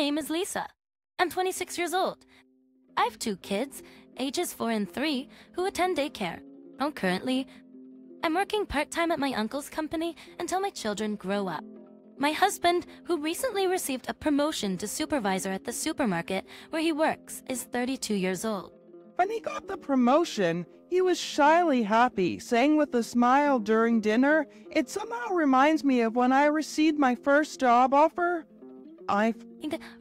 name is Lisa. I'm 26 years old. I have two kids, ages 4 and 3, who attend daycare. Oh, currently, I'm working part-time at my uncle's company until my children grow up. My husband, who recently received a promotion to supervisor at the supermarket where he works, is 32 years old. When he got the promotion, he was shyly happy, saying with a smile during dinner, It somehow reminds me of when I received my first job offer. I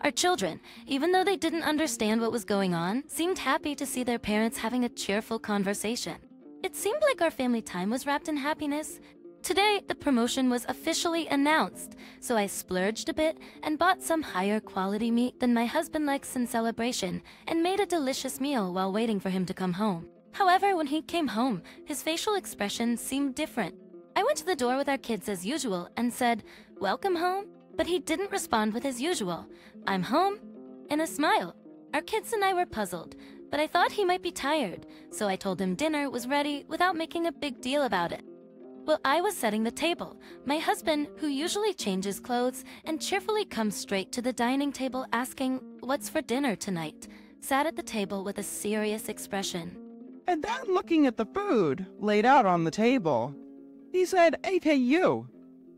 Our children, even though they didn't understand what was going on, seemed happy to see their parents having a cheerful conversation. It seemed like our family time was wrapped in happiness. Today, the promotion was officially announced, so I splurged a bit and bought some higher quality meat than my husband likes in celebration and made a delicious meal while waiting for him to come home. However, when he came home, his facial expression seemed different. I went to the door with our kids as usual and said, Welcome home, but he didn't respond with his usual, I'm home, and a smile. Our kids and I were puzzled, but I thought he might be tired, so I told him dinner was ready without making a big deal about it. While I was setting the table, my husband, who usually changes clothes and cheerfully comes straight to the dining table asking, What's for dinner tonight? sat at the table with a serious expression. And then looking at the food laid out on the table, he said, you,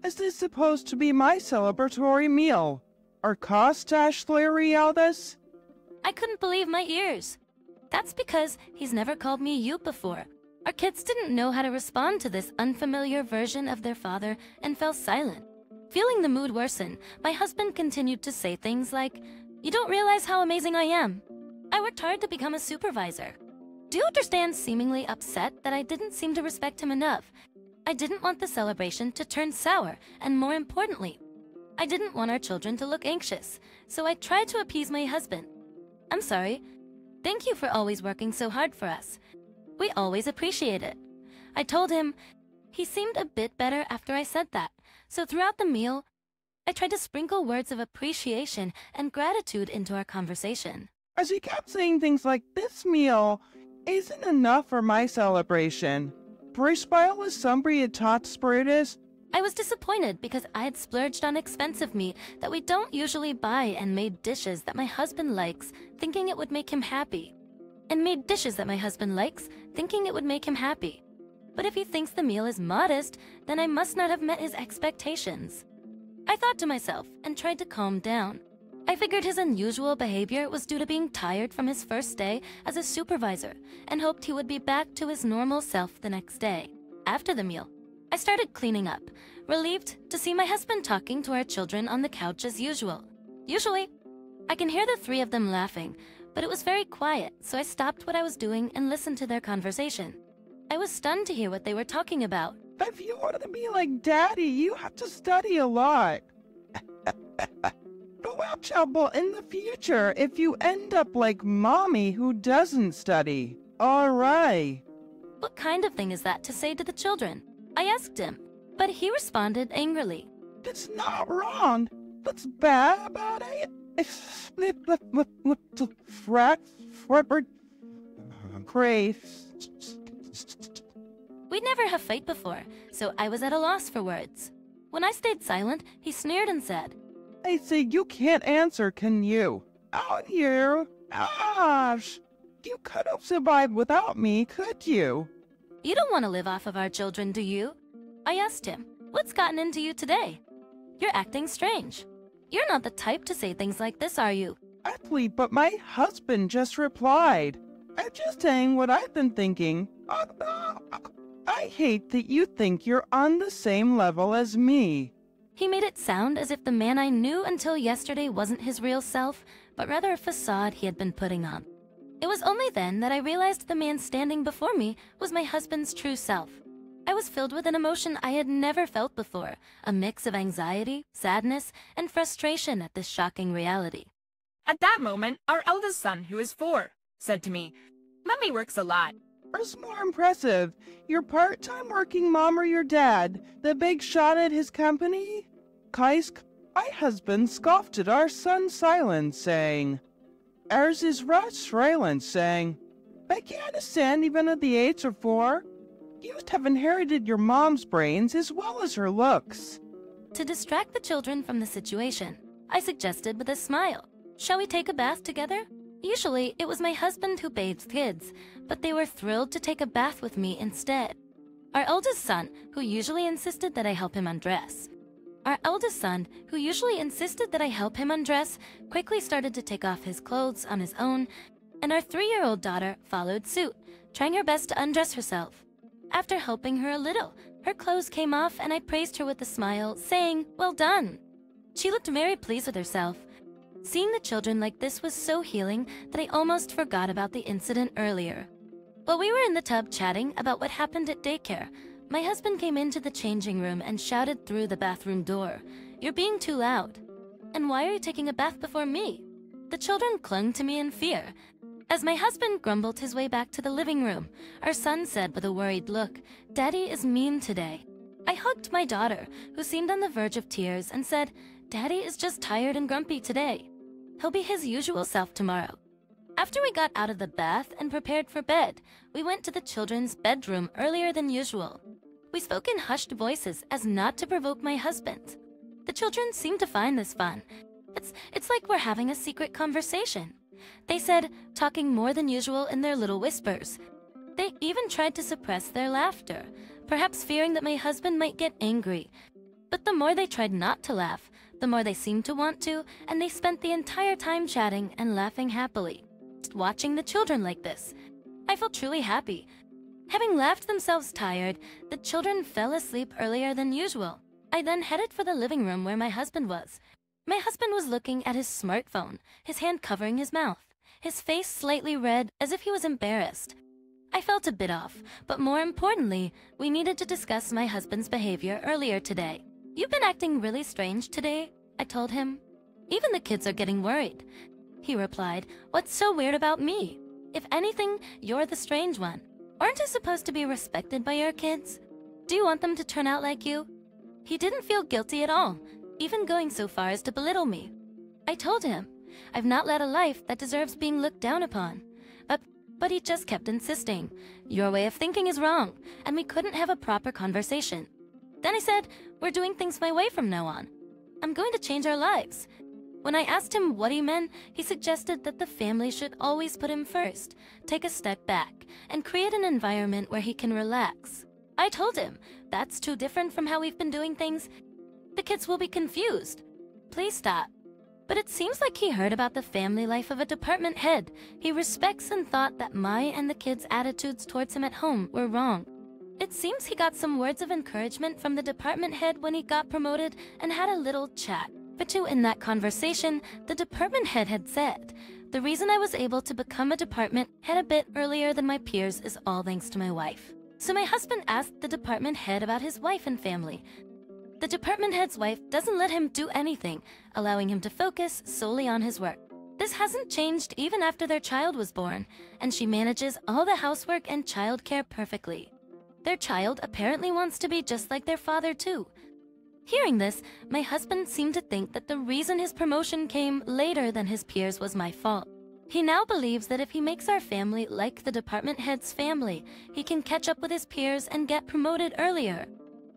is this supposed to be my celebratory meal? Or costache this? I couldn't believe my ears. That's because he's never called me you before. Our kids didn't know how to respond to this unfamiliar version of their father and fell silent. Feeling the mood worsen, my husband continued to say things like, You don't realize how amazing I am. I worked hard to become a supervisor. Do you understand seemingly upset that I didn't seem to respect him enough? I didn't want the celebration to turn sour, and more importantly, I didn't want our children to look anxious, so I tried to appease my husband. I'm sorry, Thank you for always working so hard for us. We always appreciate it. I told him he seemed a bit better after I said that, so throughout the meal, I tried to sprinkle words of appreciation and gratitude into our conversation. As he kept saying things like, This meal isn't enough for my celebration. Brispile was somebody taught spiritus I was disappointed because I had splurged on expensive meat that we don't usually buy and made dishes that my husband likes, thinking it would make him happy. And made dishes that my husband likes, thinking it would make him happy. But if he thinks the meal is modest, then I must not have met his expectations. I thought to myself and tried to calm down. I figured his unusual behavior was due to being tired from his first day as a supervisor and hoped he would be back to his normal self the next day. After the meal, I started cleaning up, relieved to see my husband talking to our children on the couch as usual. Usually, I can hear the three of them laughing, but it was very quiet, so I stopped what I was doing and listened to their conversation. I was stunned to hear what they were talking about. If you want to be like Daddy, you have to study a lot. but watch out in the future if you end up like Mommy who doesn't study. Alright. What kind of thing is that to say to the children? I asked him, but he responded angrily. That's not wrong. That's bad about it. We'd never have fight before, so I was at a loss for words. When I stayed silent, he sneered and said, I say you can't answer, can you? Oh, Out here, gosh, you could have survived without me, could you? You don't want to live off of our children, do you? I asked him, What's gotten into you today? You're acting strange. You're not the type to say things like this, are you? Actually, but my husband just replied. I'm just saying what I've been thinking. I hate that you think you're on the same level as me. He made it sound as if the man I knew until yesterday wasn't his real self, but rather a facade he had been putting on. It was only then that I realized the man standing before me was my husband's true self. I was filled with an emotion I had never felt before, a mix of anxiety, sadness, and frustration at this shocking reality. At that moment, our eldest son, who is four, said to me, Mummy works a lot. What's more impressive, your part-time working mom or your dad, the big shot at his company? Kaisk, my husband scoffed at our son's silence, saying, Ours is Russ Raylan saying, I can't understand even at the age of four. You must have inherited your mom's brains as well as her looks. To distract the children from the situation, I suggested with a smile. Shall we take a bath together? Usually, it was my husband who bathed kids, but they were thrilled to take a bath with me instead. Our eldest son, who usually insisted that I help him undress. Our eldest son, who usually insisted that I help him undress, quickly started to take off his clothes on his own, and our three-year-old daughter followed suit, trying her best to undress herself. After helping her a little, her clothes came off and I praised her with a smile, saying, well done. She looked very pleased with herself. Seeing the children like this was so healing that I almost forgot about the incident earlier. While we were in the tub chatting about what happened at daycare, my husband came into the changing room and shouted through the bathroom door, You're being too loud. And why are you taking a bath before me? The children clung to me in fear. As my husband grumbled his way back to the living room, our son said with a worried look, Daddy is mean today. I hugged my daughter, who seemed on the verge of tears, and said, Daddy is just tired and grumpy today. He'll be his usual self tomorrow. After we got out of the bath and prepared for bed, we went to the children's bedroom earlier than usual. We spoke in hushed voices as not to provoke my husband. The children seemed to find this fun. It's, it's like we're having a secret conversation. They said, talking more than usual in their little whispers. They even tried to suppress their laughter, perhaps fearing that my husband might get angry. But the more they tried not to laugh, the more they seemed to want to, and they spent the entire time chatting and laughing happily. Watching the children like this, I felt truly happy. Having laughed themselves tired, the children fell asleep earlier than usual. I then headed for the living room where my husband was. My husband was looking at his smartphone, his hand covering his mouth, his face slightly red as if he was embarrassed. I felt a bit off, but more importantly, we needed to discuss my husband's behavior earlier today. You've been acting really strange today, I told him. Even the kids are getting worried. He replied, What's so weird about me? If anything, you're the strange one. Aren't you supposed to be respected by your kids? Do you want them to turn out like you? He didn't feel guilty at all, even going so far as to belittle me. I told him, I've not led a life that deserves being looked down upon. But, but he just kept insisting, Your way of thinking is wrong, and we couldn't have a proper conversation. Then I said, we're doing things my way from now on. I'm going to change our lives. When I asked him what he meant, he suggested that the family should always put him first, take a step back, and create an environment where he can relax. I told him, that's too different from how we've been doing things. The kids will be confused. Please stop. But it seems like he heard about the family life of a department head. He respects and thought that my and the kids' attitudes towards him at home were wrong. It seems he got some words of encouragement from the department head when he got promoted and had a little chat. In that conversation, the department head had said, the reason I was able to become a department head a bit earlier than my peers is all thanks to my wife. So my husband asked the department head about his wife and family. The department head's wife doesn't let him do anything, allowing him to focus solely on his work. This hasn't changed even after their child was born, and she manages all the housework and childcare perfectly. Their child apparently wants to be just like their father too. Hearing this, my husband seemed to think that the reason his promotion came later than his peers was my fault. He now believes that if he makes our family like the department head's family, he can catch up with his peers and get promoted earlier.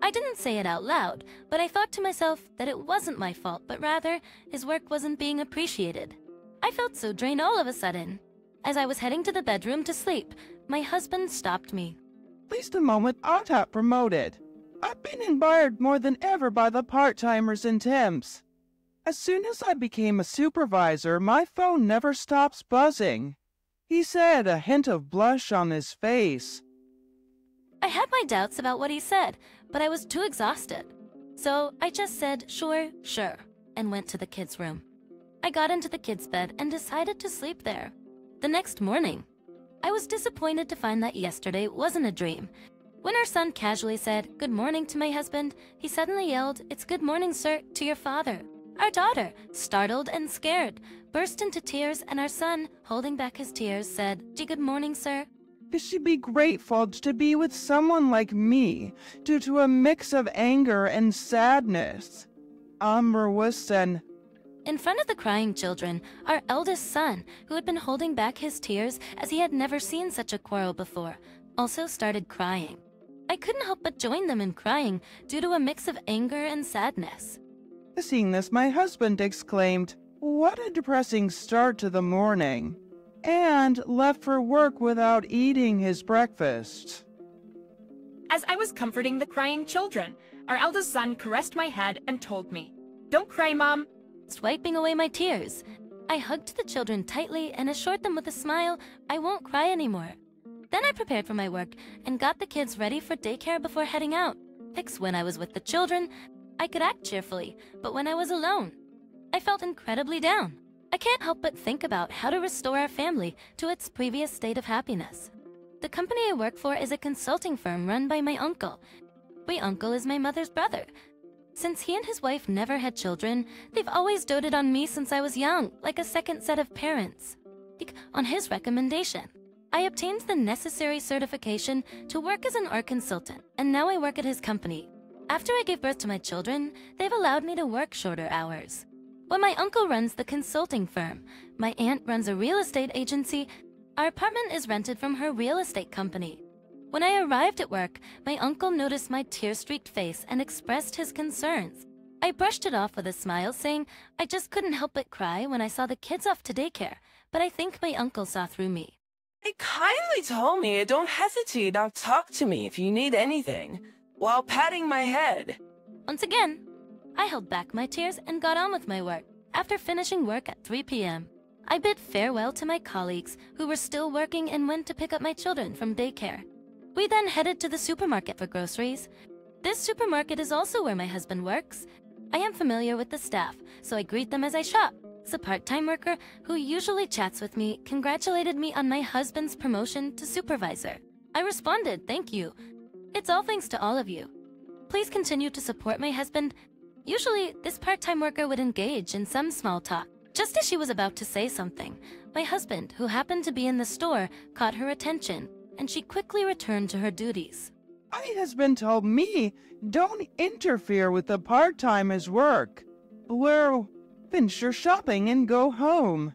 I didn't say it out loud, but I thought to myself that it wasn't my fault, but rather his work wasn't being appreciated. I felt so drained all of a sudden. As I was heading to the bedroom to sleep, my husband stopped me. At least a moment I got promoted. I've been admired more than ever by the part-timers and temps. As soon as I became a supervisor, my phone never stops buzzing. He said, a hint of blush on his face. I had my doubts about what he said, but I was too exhausted. So I just said, sure, sure, and went to the kids' room. I got into the kids' bed and decided to sleep there. The next morning, I was disappointed to find that yesterday wasn't a dream. When our son casually said, good morning to my husband, he suddenly yelled, it's good morning, sir, to your father. Our daughter, startled and scared, burst into tears and our son, holding back his tears, said, Gee, good morning, sir. You should be grateful to be with someone like me due to a mix of anger and sadness. Was and in front of the crying children, our eldest son, who had been holding back his tears as he had never seen such a quarrel before, also started crying. I couldn't help but join them in crying due to a mix of anger and sadness. Seeing this, my husband exclaimed, What a depressing start to the morning, and left for work without eating his breakfast. As I was comforting the crying children, our eldest son caressed my head and told me, Don't cry, Mom. Swiping away my tears, I hugged the children tightly and assured them with a smile I won't cry anymore. Then I prepared for my work and got the kids ready for daycare before heading out. Because when I was with the children, I could act cheerfully, but when I was alone, I felt incredibly down. I can't help but think about how to restore our family to its previous state of happiness. The company I work for is a consulting firm run by my uncle. My uncle is my mother's brother. Since he and his wife never had children, they've always doted on me since I was young, like a second set of parents. On his recommendation, I obtained the necessary certification to work as an art consultant, and now I work at his company. After I gave birth to my children, they've allowed me to work shorter hours. When my uncle runs the consulting firm, my aunt runs a real estate agency, our apartment is rented from her real estate company. When I arrived at work, my uncle noticed my tear-streaked face and expressed his concerns. I brushed it off with a smile, saying I just couldn't help but cry when I saw the kids off to daycare, but I think my uncle saw through me. He kindly told me don't hesitate or talk to me if you need anything, while patting my head. Once again, I held back my tears and got on with my work. After finishing work at 3 p.m., I bid farewell to my colleagues who were still working and went to pick up my children from daycare. We then headed to the supermarket for groceries. This supermarket is also where my husband works. I am familiar with the staff, so I greet them as I shop. A part-time worker who usually chats with me congratulated me on my husband's promotion to supervisor. I responded, thank you. It's all thanks to all of you. Please continue to support my husband. Usually, this part-time worker would engage in some small talk. Just as she was about to say something, my husband, who happened to be in the store, caught her attention, and she quickly returned to her duties. My husband told me, don't interfere with the part-timer's work. We're finish your shopping and go home.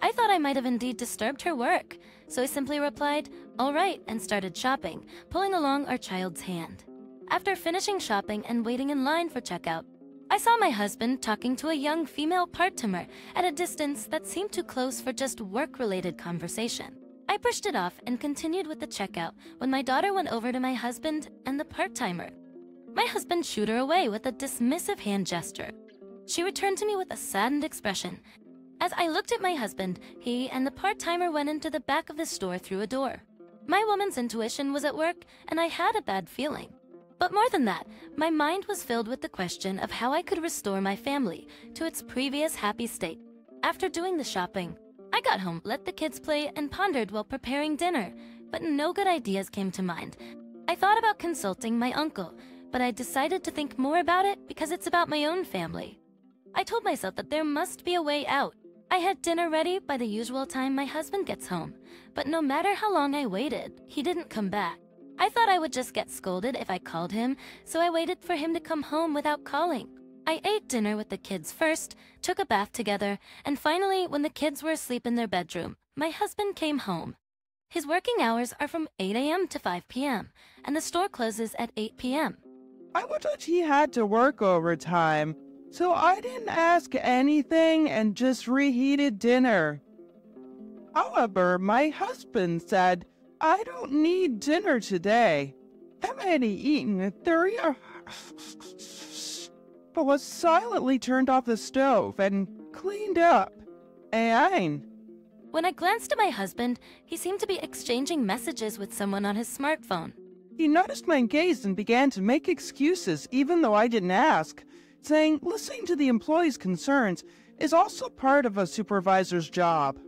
I thought I might have indeed disturbed her work, so I simply replied, all right, and started shopping, pulling along our child's hand. After finishing shopping and waiting in line for checkout, I saw my husband talking to a young female part-timer at a distance that seemed too close for just work-related conversation. I pushed it off and continued with the checkout when my daughter went over to my husband and the part-timer. My husband shooed her away with a dismissive hand gesture. She returned to me with a saddened expression. As I looked at my husband, he and the part-timer went into the back of the store through a door. My woman's intuition was at work, and I had a bad feeling. But more than that, my mind was filled with the question of how I could restore my family to its previous happy state. After doing the shopping, I got home, let the kids play, and pondered while preparing dinner, but no good ideas came to mind. I thought about consulting my uncle, but I decided to think more about it because it's about my own family. I told myself that there must be a way out. I had dinner ready by the usual time my husband gets home, but no matter how long I waited, he didn't come back. I thought I would just get scolded if I called him, so I waited for him to come home without calling. I ate dinner with the kids first, took a bath together, and finally, when the kids were asleep in their bedroom, my husband came home. His working hours are from 8 a.m. to 5 p.m., and the store closes at 8 p.m. I thought he had to work overtime. So I didn't ask anything and just reheated dinner. However, my husband said, I don't need dinner today. I've already eaten three but was silently turned off the stove and cleaned up. And when I glanced at my husband, he seemed to be exchanging messages with someone on his smartphone. He noticed my gaze and began to make excuses even though I didn't ask saying listening to the employee's concerns is also part of a supervisor's job.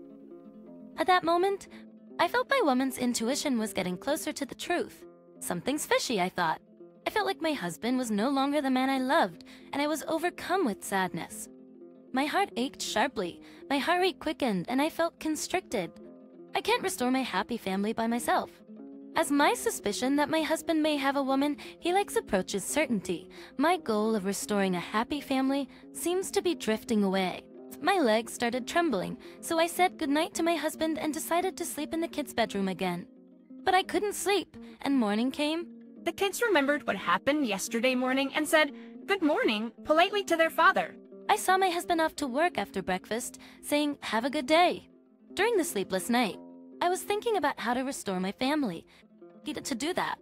At that moment, I felt my woman's intuition was getting closer to the truth. Something's fishy, I thought. I felt like my husband was no longer the man I loved, and I was overcome with sadness. My heart ached sharply, my heart rate quickened, and I felt constricted. I can't restore my happy family by myself. As my suspicion that my husband may have a woman he likes approaches certainty, my goal of restoring a happy family seems to be drifting away. My legs started trembling, so I said goodnight to my husband and decided to sleep in the kids' bedroom again. But I couldn't sleep, and morning came. The kids remembered what happened yesterday morning and said, good morning politely to their father. I saw my husband off to work after breakfast, saying, Have a good day. During the sleepless night, I was thinking about how to restore my family. To do that,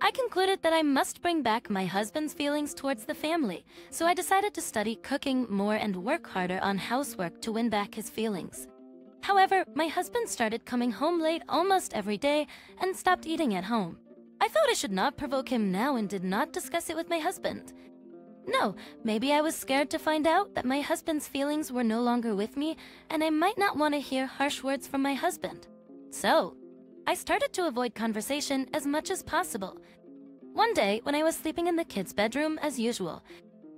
I concluded that I must bring back my husband's feelings towards the family, so I decided to study cooking more and work harder on housework to win back his feelings. However, my husband started coming home late almost every day and stopped eating at home. I thought I should not provoke him now and did not discuss it with my husband. No, maybe I was scared to find out that my husband's feelings were no longer with me and I might not want to hear harsh words from my husband. So, I started to avoid conversation as much as possible. One day, when I was sleeping in the kids' bedroom as usual,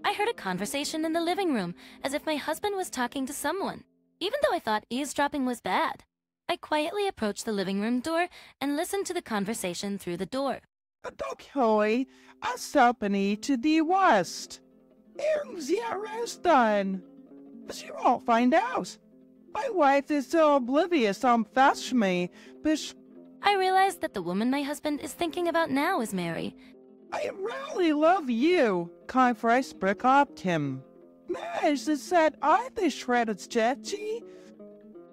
I heard a conversation in the living room as if my husband was talking to someone, even though I thought eavesdropping was bad. I quietly approached the living room door and listened to the conversation through the door. A dokoi, a company to the west. Arrest done. But you won't find out. My wife is so oblivious um, on me, but I realized that the woman my husband is thinking about now is Mary. I really love you, Kai Freisbrick Optim. Mas is that I the shredded Jetty?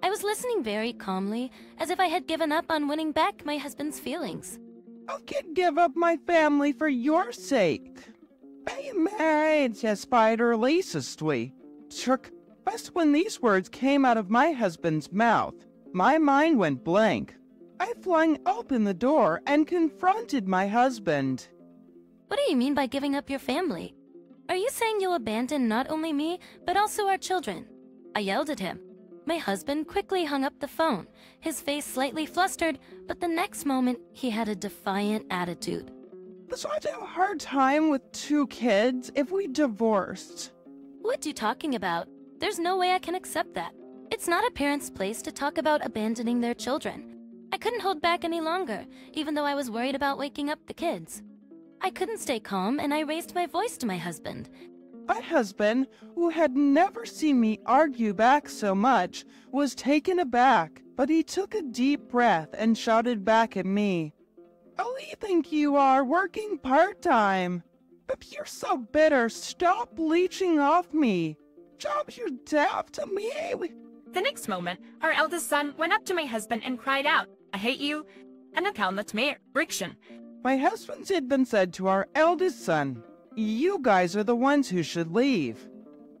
I was listening very calmly, as if I had given up on winning back my husband's feelings. I can give up my family for your sake. I married to Spider Lacestly. Chuck, just when these words came out of my husband's mouth, my mind went blank. I flung open the door and confronted my husband. What do you mean by giving up your family? Are you saying you'll abandon not only me, but also our children? I yelled at him. My husband quickly hung up the phone, his face slightly flustered, but the next moment he had a defiant attitude. So I'd have a hard time with two kids if we divorced. What are you talking about? There's no way I can accept that. It's not a parent's place to talk about abandoning their children. I couldn't hold back any longer, even though I was worried about waking up the kids. I couldn't stay calm, and I raised my voice to my husband. My husband, who had never seen me argue back so much, was taken aback, but he took a deep breath and shouted back at me. Oh, you think you are working part-time? But you're so bitter, stop leeching off me. Drop your death to me. The next moment, our eldest son went up to my husband and cried out, I hate you, and account that's me, Riction. My husband's had been said to our eldest son, You guys are the ones who should leave.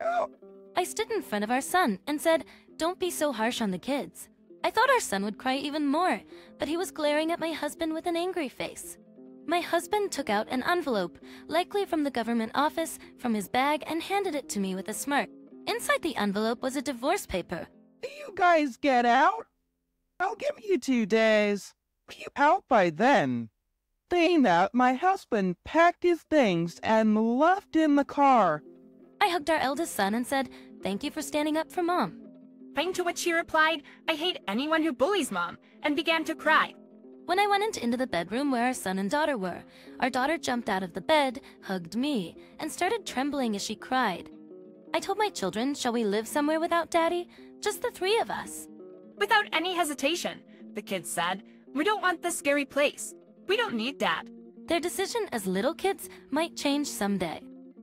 Oh. I stood in front of our son and said, Don't be so harsh on the kids. I thought our son would cry even more, but he was glaring at my husband with an angry face. My husband took out an envelope, likely from the government office, from his bag and handed it to me with a smirk. Inside the envelope was a divorce paper. You guys get out? I'll give you two days. Be out by then. Saying that, my husband packed his things and left in the car. I hugged our eldest son and said, Thank you for standing up for Mom. Fine to which she replied, I hate anyone who bullies Mom, and began to cry. When I went into the bedroom where our son and daughter were, our daughter jumped out of the bed, hugged me, and started trembling as she cried. I told my children, shall we live somewhere without Daddy? Just the three of us. Without any hesitation, the kids said, we don't want this scary place. We don't need Dad. Their decision as little kids might change someday.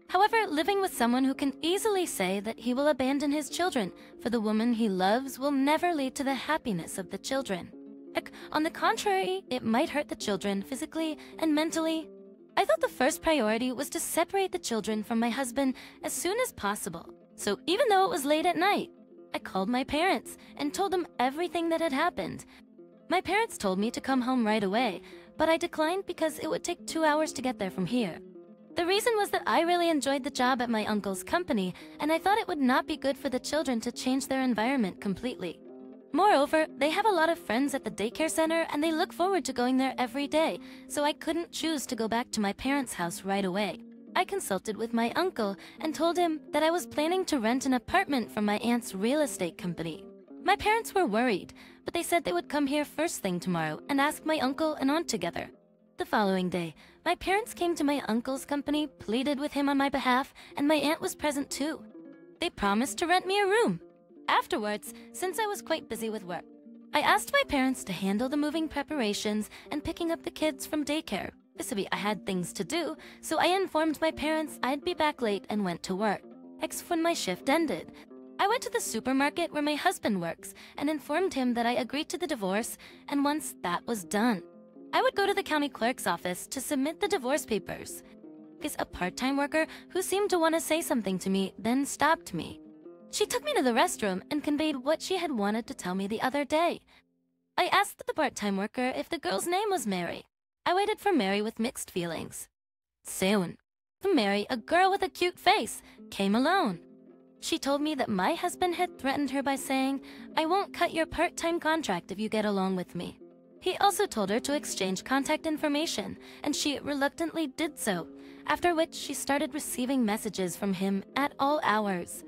However, living with someone who can easily say that he will abandon his children for the woman he loves will never lead to the happiness of the children. On the contrary, it might hurt the children physically and mentally. I thought the first priority was to separate the children from my husband as soon as possible. So even though it was late at night, I called my parents and told them everything that had happened. My parents told me to come home right away, but I declined because it would take two hours to get there from here. The reason was that I really enjoyed the job at my uncle's company, and I thought it would not be good for the children to change their environment completely. Moreover, they have a lot of friends at the daycare center and they look forward to going there every day, so I couldn't choose to go back to my parents' house right away. I consulted with my uncle and told him that I was planning to rent an apartment from my aunt's real estate company. My parents were worried, but they said they would come here first thing tomorrow and ask my uncle and aunt together. The following day, my parents came to my uncle's company, pleaded with him on my behalf, and my aunt was present too. They promised to rent me a room. Afterwards, since I was quite busy with work, I asked my parents to handle the moving preparations and picking up the kids from daycare. This I had things to do, so I informed my parents I'd be back late and went to work. Except when my shift ended. I went to the supermarket where my husband works and informed him that I agreed to the divorce, and once that was done, I would go to the county clerk's office to submit the divorce papers. Because a part-time worker who seemed to want to say something to me then stopped me. She took me to the restroom and conveyed what she had wanted to tell me the other day. I asked the part-time worker if the girl's name was Mary. I waited for Mary with mixed feelings. Soon, Mary, a girl with a cute face, came alone. She told me that my husband had threatened her by saying, I won't cut your part-time contract if you get along with me. He also told her to exchange contact information, and she reluctantly did so, after which she started receiving messages from him at all hours.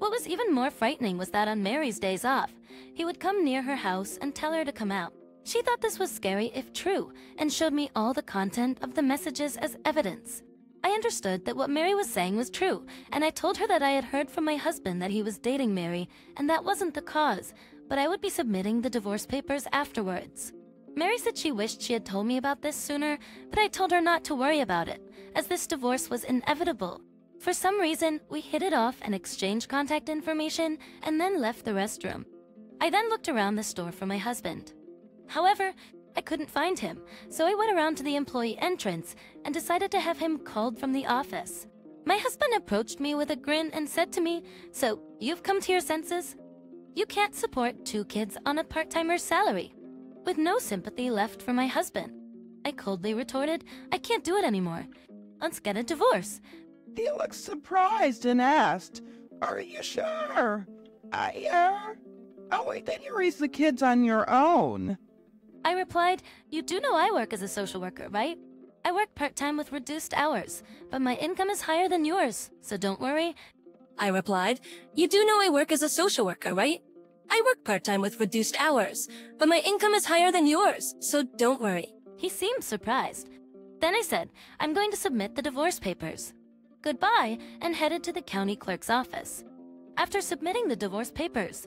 What was even more frightening was that on Mary's days off, he would come near her house and tell her to come out. She thought this was scary if true, and showed me all the content of the messages as evidence. I understood that what Mary was saying was true, and I told her that I had heard from my husband that he was dating Mary, and that wasn't the cause, but I would be submitting the divorce papers afterwards. Mary said she wished she had told me about this sooner, but I told her not to worry about it, as this divorce was inevitable. For some reason, we hit it off and exchanged contact information, and then left the restroom. I then looked around the store for my husband. However, I couldn't find him, so I went around to the employee entrance and decided to have him called from the office. My husband approached me with a grin and said to me, So, you've come to your senses? You can't support two kids on a part-timer's salary. With no sympathy left for my husband. I coldly retorted, I can't do it anymore. Let's get a divorce. He looked surprised and asked, Are you sure? I, uh... Oh, wait, then you raise the kids on your own. I replied, You do know I work as a social worker, right? I work part-time with reduced hours, but my income is higher than yours, so don't worry. I replied, You do know I work as a social worker, right? I work part-time with reduced hours, but my income is higher than yours, so don't worry. He seemed surprised. Then I said, I'm going to submit the divorce papers. Goodbye, and headed to the county clerk's office. After submitting the divorce papers,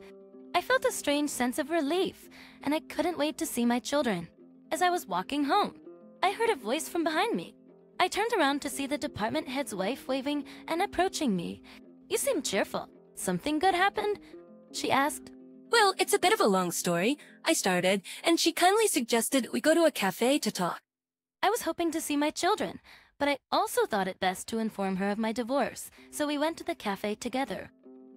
I felt a strange sense of relief, and I couldn't wait to see my children. As I was walking home, I heard a voice from behind me. I turned around to see the department head's wife waving and approaching me. You seem cheerful. Something good happened? She asked. Well, it's a bit of a long story. I started, and she kindly suggested we go to a cafe to talk. I was hoping to see my children, but I also thought it best to inform her of my divorce, so we went to the cafe together.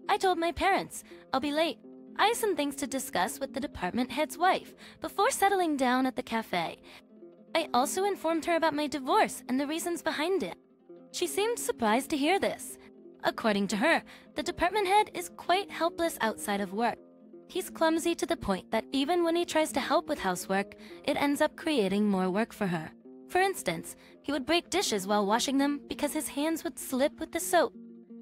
I told my parents, I'll be late, I have some things to discuss with the department head's wife before settling down at the cafe. I also informed her about my divorce and the reasons behind it. She seemed surprised to hear this. According to her, the department head is quite helpless outside of work. He's clumsy to the point that even when he tries to help with housework, it ends up creating more work for her. For instance, he would break dishes while washing them because his hands would slip with the soap.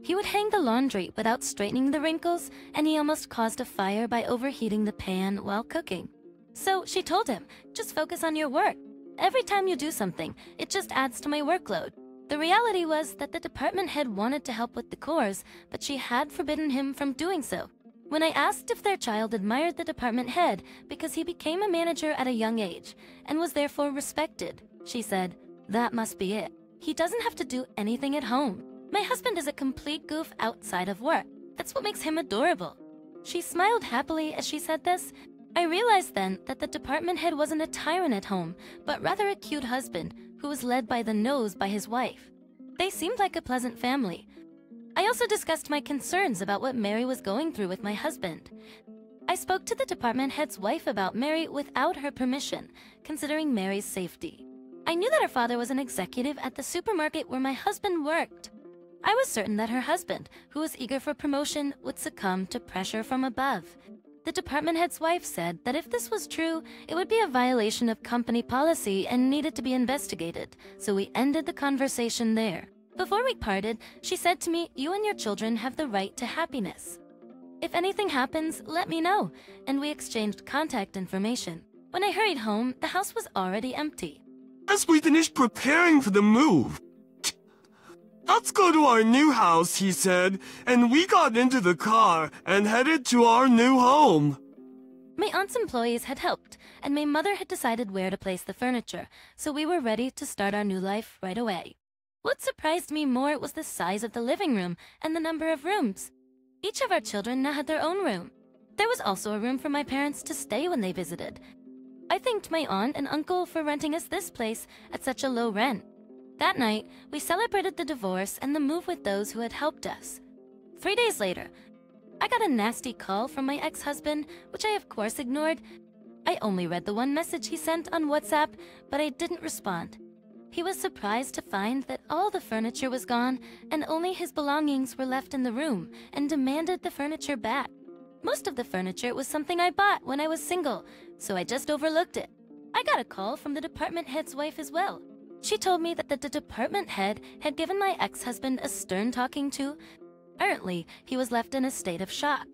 He would hang the laundry without straightening the wrinkles, and he almost caused a fire by overheating the pan while cooking. So she told him, just focus on your work. Every time you do something, it just adds to my workload. The reality was that the department head wanted to help with the chores, but she had forbidden him from doing so. When I asked if their child admired the department head because he became a manager at a young age and was therefore respected, she said, that must be it. He doesn't have to do anything at home. My husband is a complete goof outside of work. That's what makes him adorable. She smiled happily as she said this. I realized then that the department head wasn't a tyrant at home, but rather a cute husband who was led by the nose by his wife. They seemed like a pleasant family. I also discussed my concerns about what Mary was going through with my husband. I spoke to the department head's wife about Mary without her permission, considering Mary's safety. I knew that her father was an executive at the supermarket where my husband worked. I was certain that her husband, who was eager for promotion, would succumb to pressure from above. The department head's wife said that if this was true, it would be a violation of company policy and needed to be investigated, so we ended the conversation there. Before we parted, she said to me, You and your children have the right to happiness. If anything happens, let me know, and we exchanged contact information. When I hurried home, the house was already empty. As we finished preparing for the move, Let's go to our new house, he said, and we got into the car and headed to our new home. My aunt's employees had helped, and my mother had decided where to place the furniture, so we were ready to start our new life right away. What surprised me more was the size of the living room and the number of rooms. Each of our children now had their own room. There was also a room for my parents to stay when they visited. I thanked my aunt and uncle for renting us this place at such a low rent. That night, we celebrated the divorce and the move with those who had helped us. Three days later, I got a nasty call from my ex-husband, which I of course ignored. I only read the one message he sent on WhatsApp, but I didn't respond. He was surprised to find that all the furniture was gone and only his belongings were left in the room and demanded the furniture back. Most of the furniture was something I bought when I was single, so I just overlooked it. I got a call from the department head's wife as well. She told me that the, department head had given my ex-husband a stern talking to. Apparently, he was left in a state of shock,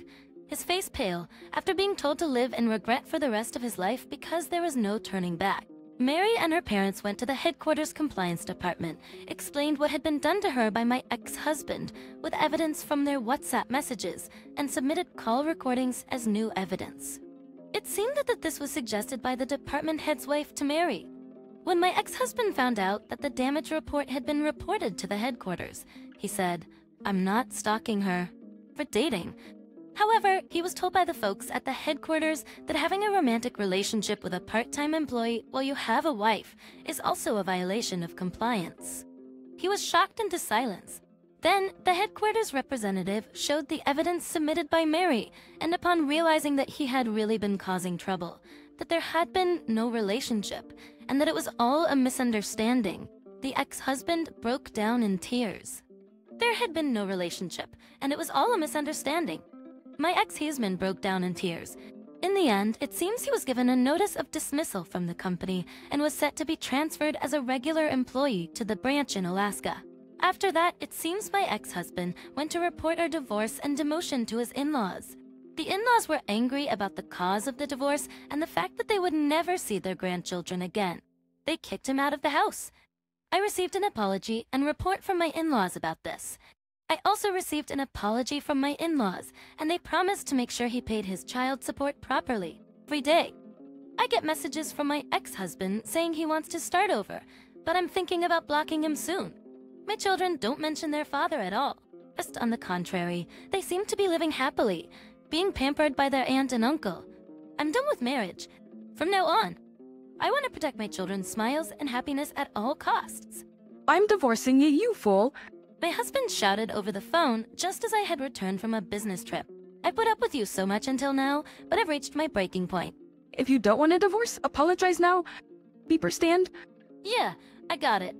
his face pale, after being told to live in regret for the rest of his life because there was no turning back. Mary and her parents went to the headquarters compliance department, explained what had been done to her by my ex-husband, with evidence from their WhatsApp messages, and submitted call recordings as new evidence. It seemed that this was suggested by the department head's wife to Mary. When my ex-husband found out that the damage report had been reported to the headquarters, he said, I'm not stalking her. For dating, However, he was told by the folks at the headquarters that having a romantic relationship with a part-time employee while you have a wife is also a violation of compliance. He was shocked into silence. Then, the headquarters representative showed the evidence submitted by Mary, and upon realizing that he had really been causing trouble, that there had been no relationship, and that it was all a misunderstanding, the ex-husband broke down in tears. There had been no relationship, and it was all a misunderstanding. My ex-husband broke down in tears. In the end, it seems he was given a notice of dismissal from the company and was set to be transferred as a regular employee to the branch in Alaska. After that, it seems my ex-husband went to report our divorce and demotion to his in-laws. The in-laws were angry about the cause of the divorce and the fact that they would never see their grandchildren again. They kicked him out of the house. I received an apology and report from my in-laws about this. I also received an apology from my in-laws, and they promised to make sure he paid his child support properly, every day. I get messages from my ex-husband saying he wants to start over, but I'm thinking about blocking him soon. My children don't mention their father at all. Just on the contrary, they seem to be living happily, being pampered by their aunt and uncle. I'm done with marriage. From now on, I want to protect my children's smiles and happiness at all costs. I'm divorcing you, you fool. My husband shouted over the phone just as I had returned from a business trip. I put up with you so much until now, but I've reached my breaking point. If you don't want a divorce, apologize now. Beeper stand. Yeah, I got it.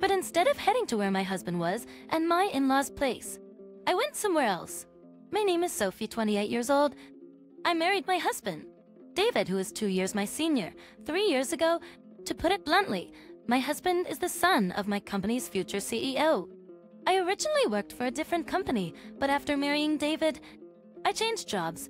But instead of heading to where my husband was and my in-law's place, I went somewhere else. My name is Sophie, 28 years old. I married my husband, David, who is two years my senior. Three years ago, to put it bluntly, my husband is the son of my company's future CEO. I originally worked for a different company, but after marrying David, I changed jobs.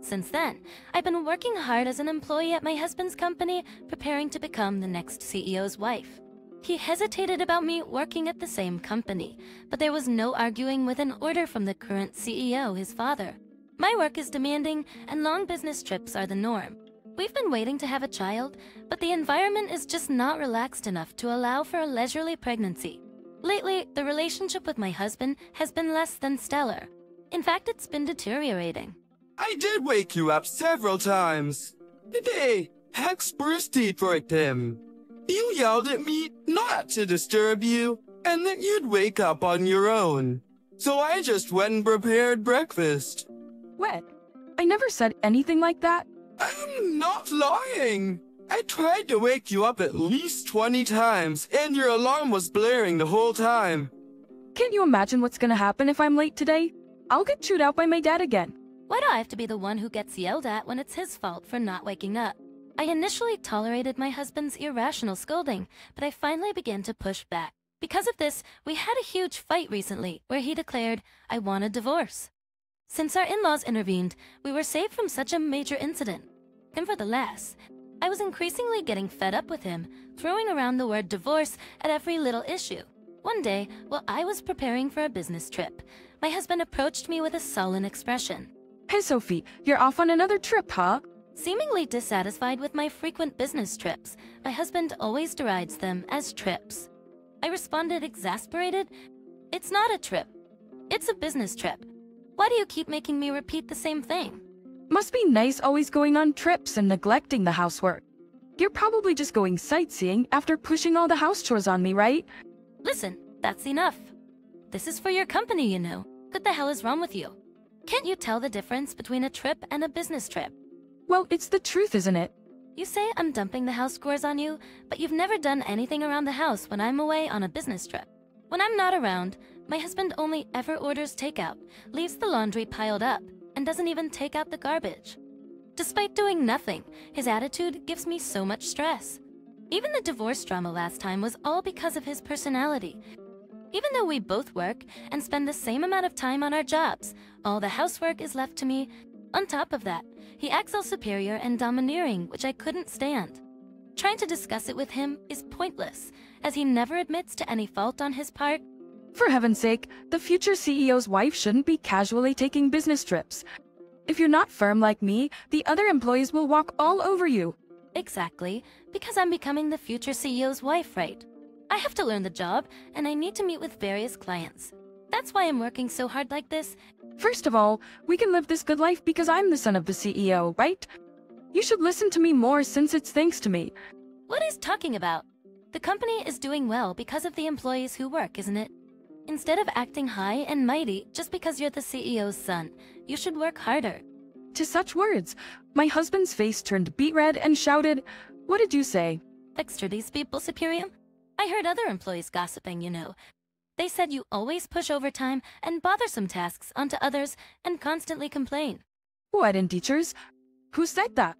Since then, I've been working hard as an employee at my husband's company, preparing to become the next CEO's wife. He hesitated about me working at the same company, but there was no arguing with an order from the current CEO, his father. My work is demanding, and long business trips are the norm. We've been waiting to have a child, but the environment is just not relaxed enough to allow for a leisurely pregnancy. Lately, the relationship with my husband has been less than stellar. In fact, it's been deteriorating. I did wake you up several times. Today, Hex bursted for him. You yelled at me not to disturb you, and that you'd wake up on your own. So I just went and prepared breakfast. What? I never said anything like that. I'm not lying. I tried to wake you up at least 20 times, and your alarm was blaring the whole time. Can't you imagine what's gonna happen if I'm late today? I'll get chewed out by my dad again. Why do I have to be the one who gets yelled at when it's his fault for not waking up? I initially tolerated my husband's irrational scolding, but I finally began to push back. Because of this, we had a huge fight recently where he declared, I want a divorce. Since our in-laws intervened, we were saved from such a major incident. Nevertheless, I was increasingly getting fed up with him, throwing around the word divorce at every little issue. One day, while I was preparing for a business trip, my husband approached me with a sullen expression. Hey, Sophie, you're off on another trip, huh? Seemingly dissatisfied with my frequent business trips, my husband always derides them as trips. I responded exasperated, It's not a trip. It's a business trip. Why do you keep making me repeat the same thing? Must be nice always going on trips and neglecting the housework. You're probably just going sightseeing after pushing all the house chores on me, right? Listen, that's enough. This is for your company, you know. What the hell is wrong with you? Can't you tell the difference between a trip and a business trip? Well, it's the truth, isn't it? You say I'm dumping the house chores on you, but you've never done anything around the house when I'm away on a business trip. When I'm not around, my husband only ever orders takeout, leaves the laundry piled up, and doesn't even take out the garbage. Despite doing nothing, his attitude gives me so much stress. Even the divorce drama last time was all because of his personality. Even though we both work and spend the same amount of time on our jobs, all the housework is left to me. On top of that, he acts all superior and domineering, which I couldn't stand. Trying to discuss it with him is pointless, as he never admits to any fault on his part. For heaven's sake, the future CEO's wife shouldn't be casually taking business trips. If you're not firm like me, the other employees will walk all over you. Exactly, because I'm becoming the future CEO's wife, right? I have to learn the job, and I need to meet with various clients. That's why I'm working so hard like this. First of all, we can live this good life because I'm the son of the CEO, right? You should listen to me more since it's thanks to me. What is talking about? The company is doing well because of the employees who work, isn't it? Instead of acting high and mighty just because you're the CEO's son, you should work harder. To such words, my husband's face turned beet red and shouted, What did you say? Texture these people, Superior? I heard other employees gossiping, you know. They said you always push overtime and bothersome tasks onto others and constantly complain. What in teachers? Who said that?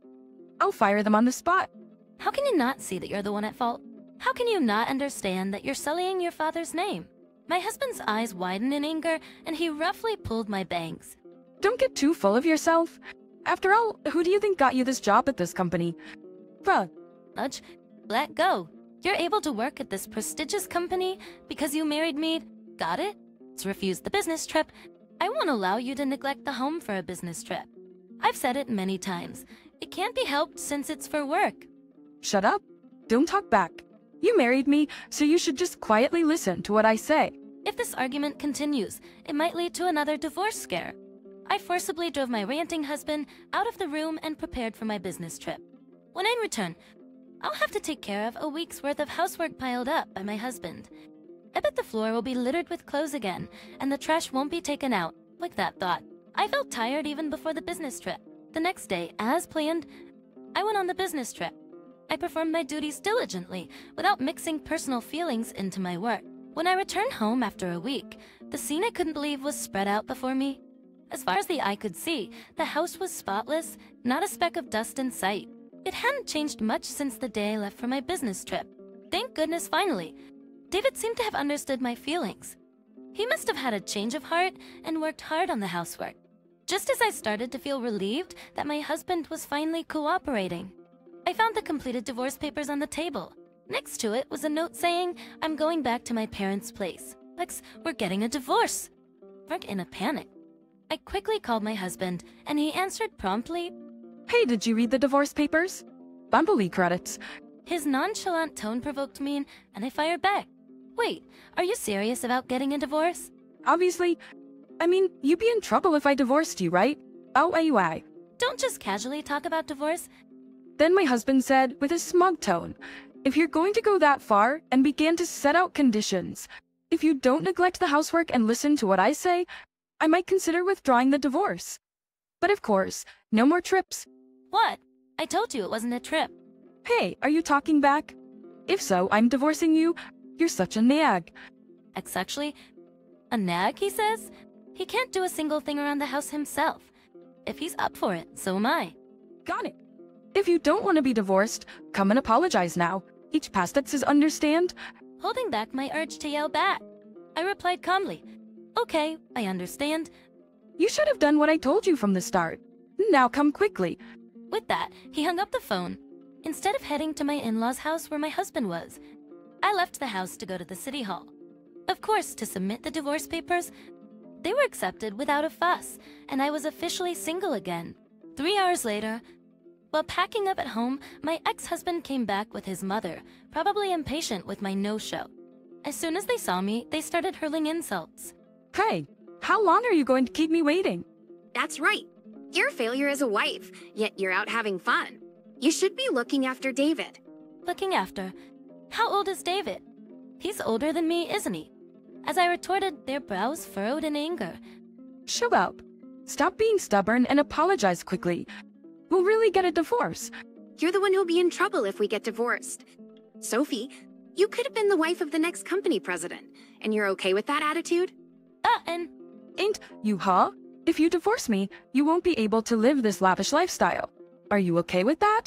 I'll fire them on the spot. How can you not see that you're the one at fault? How can you not understand that you're sullying your father's name? My husband's eyes widened in anger, and he roughly pulled my bangs. Don't get too full of yourself. After all, who do you think got you this job at this company? Bruh. Nudge, let go. You're able to work at this prestigious company because you married me. Got it? To refuse the business trip, I won't allow you to neglect the home for a business trip. I've said it many times. It can't be helped since it's for work. Shut up. Don't talk back. You married me, so you should just quietly listen to what I say. If this argument continues, it might lead to another divorce scare. I forcibly drove my ranting husband out of the room and prepared for my business trip. When I return, I'll have to take care of a week's worth of housework piled up by my husband. I bet the floor will be littered with clothes again, and the trash won't be taken out, like that thought. I felt tired even before the business trip. The next day, as planned, I went on the business trip. I performed my duties diligently, without mixing personal feelings into my work. When I returned home after a week, the scene I couldn't believe was spread out before me. As far as the eye could see, the house was spotless, not a speck of dust in sight. It hadn't changed much since the day I left for my business trip. Thank goodness finally. David seemed to have understood my feelings. He must have had a change of heart and worked hard on the housework. Just as I started to feel relieved that my husband was finally cooperating. I found the completed divorce papers on the table. Next to it was a note saying, I'm going back to my parents' place. Lex, we're getting a divorce. Frank in a panic. I quickly called my husband, and he answered promptly. Hey, did you read the divorce papers? Bumblebee credits. His nonchalant tone provoked me, and I fired back. Wait, are you serious about getting a divorce? Obviously. I mean, you'd be in trouble if I divorced you, right? Oh, anyway. Don't just casually talk about divorce. Then my husband said, with a smug tone, If you're going to go that far, and began to set out conditions, if you don't neglect the housework and listen to what I say, I might consider withdrawing the divorce. But of course, no more trips. What? I told you it wasn't a trip. Hey, are you talking back? If so, I'm divorcing you. You're such a nag. Ex actually, a nag, he says? He can't do a single thing around the house himself. If he's up for it, so am I. Got it. If you don't want to be divorced, come and apologize now. Each past tenses understand. Holding back my urge to yell back. I replied calmly, Okay, I understand. You should have done what I told you from the start. Now come quickly. With that, he hung up the phone. Instead of heading to my in-laws' house where my husband was, I left the house to go to the city hall. Of course, to submit the divorce papers, they were accepted without a fuss, and I was officially single again. Three hours later, While packing up at home, my ex-husband came back with his mother, probably impatient with my no-show. As soon as they saw me, they started hurling insults. Hey, how long are you going to keep me waiting? That's right. You're a failure as a wife, yet you're out having fun. You should be looking after David. Looking after. How old is David? He's older than me, isn't he? As I retorted, their brows furrowed in anger. Shut up. Stop being stubborn and apologize quickly. We'll really get a divorce. You're the one who'll be in trouble if we get divorced. Sophie, you could have been the wife of the next company president, and you're okay with that attitude? Ah, and Ain't you, huh? If you divorce me, you won't be able to live this lavish lifestyle. Are you okay with that?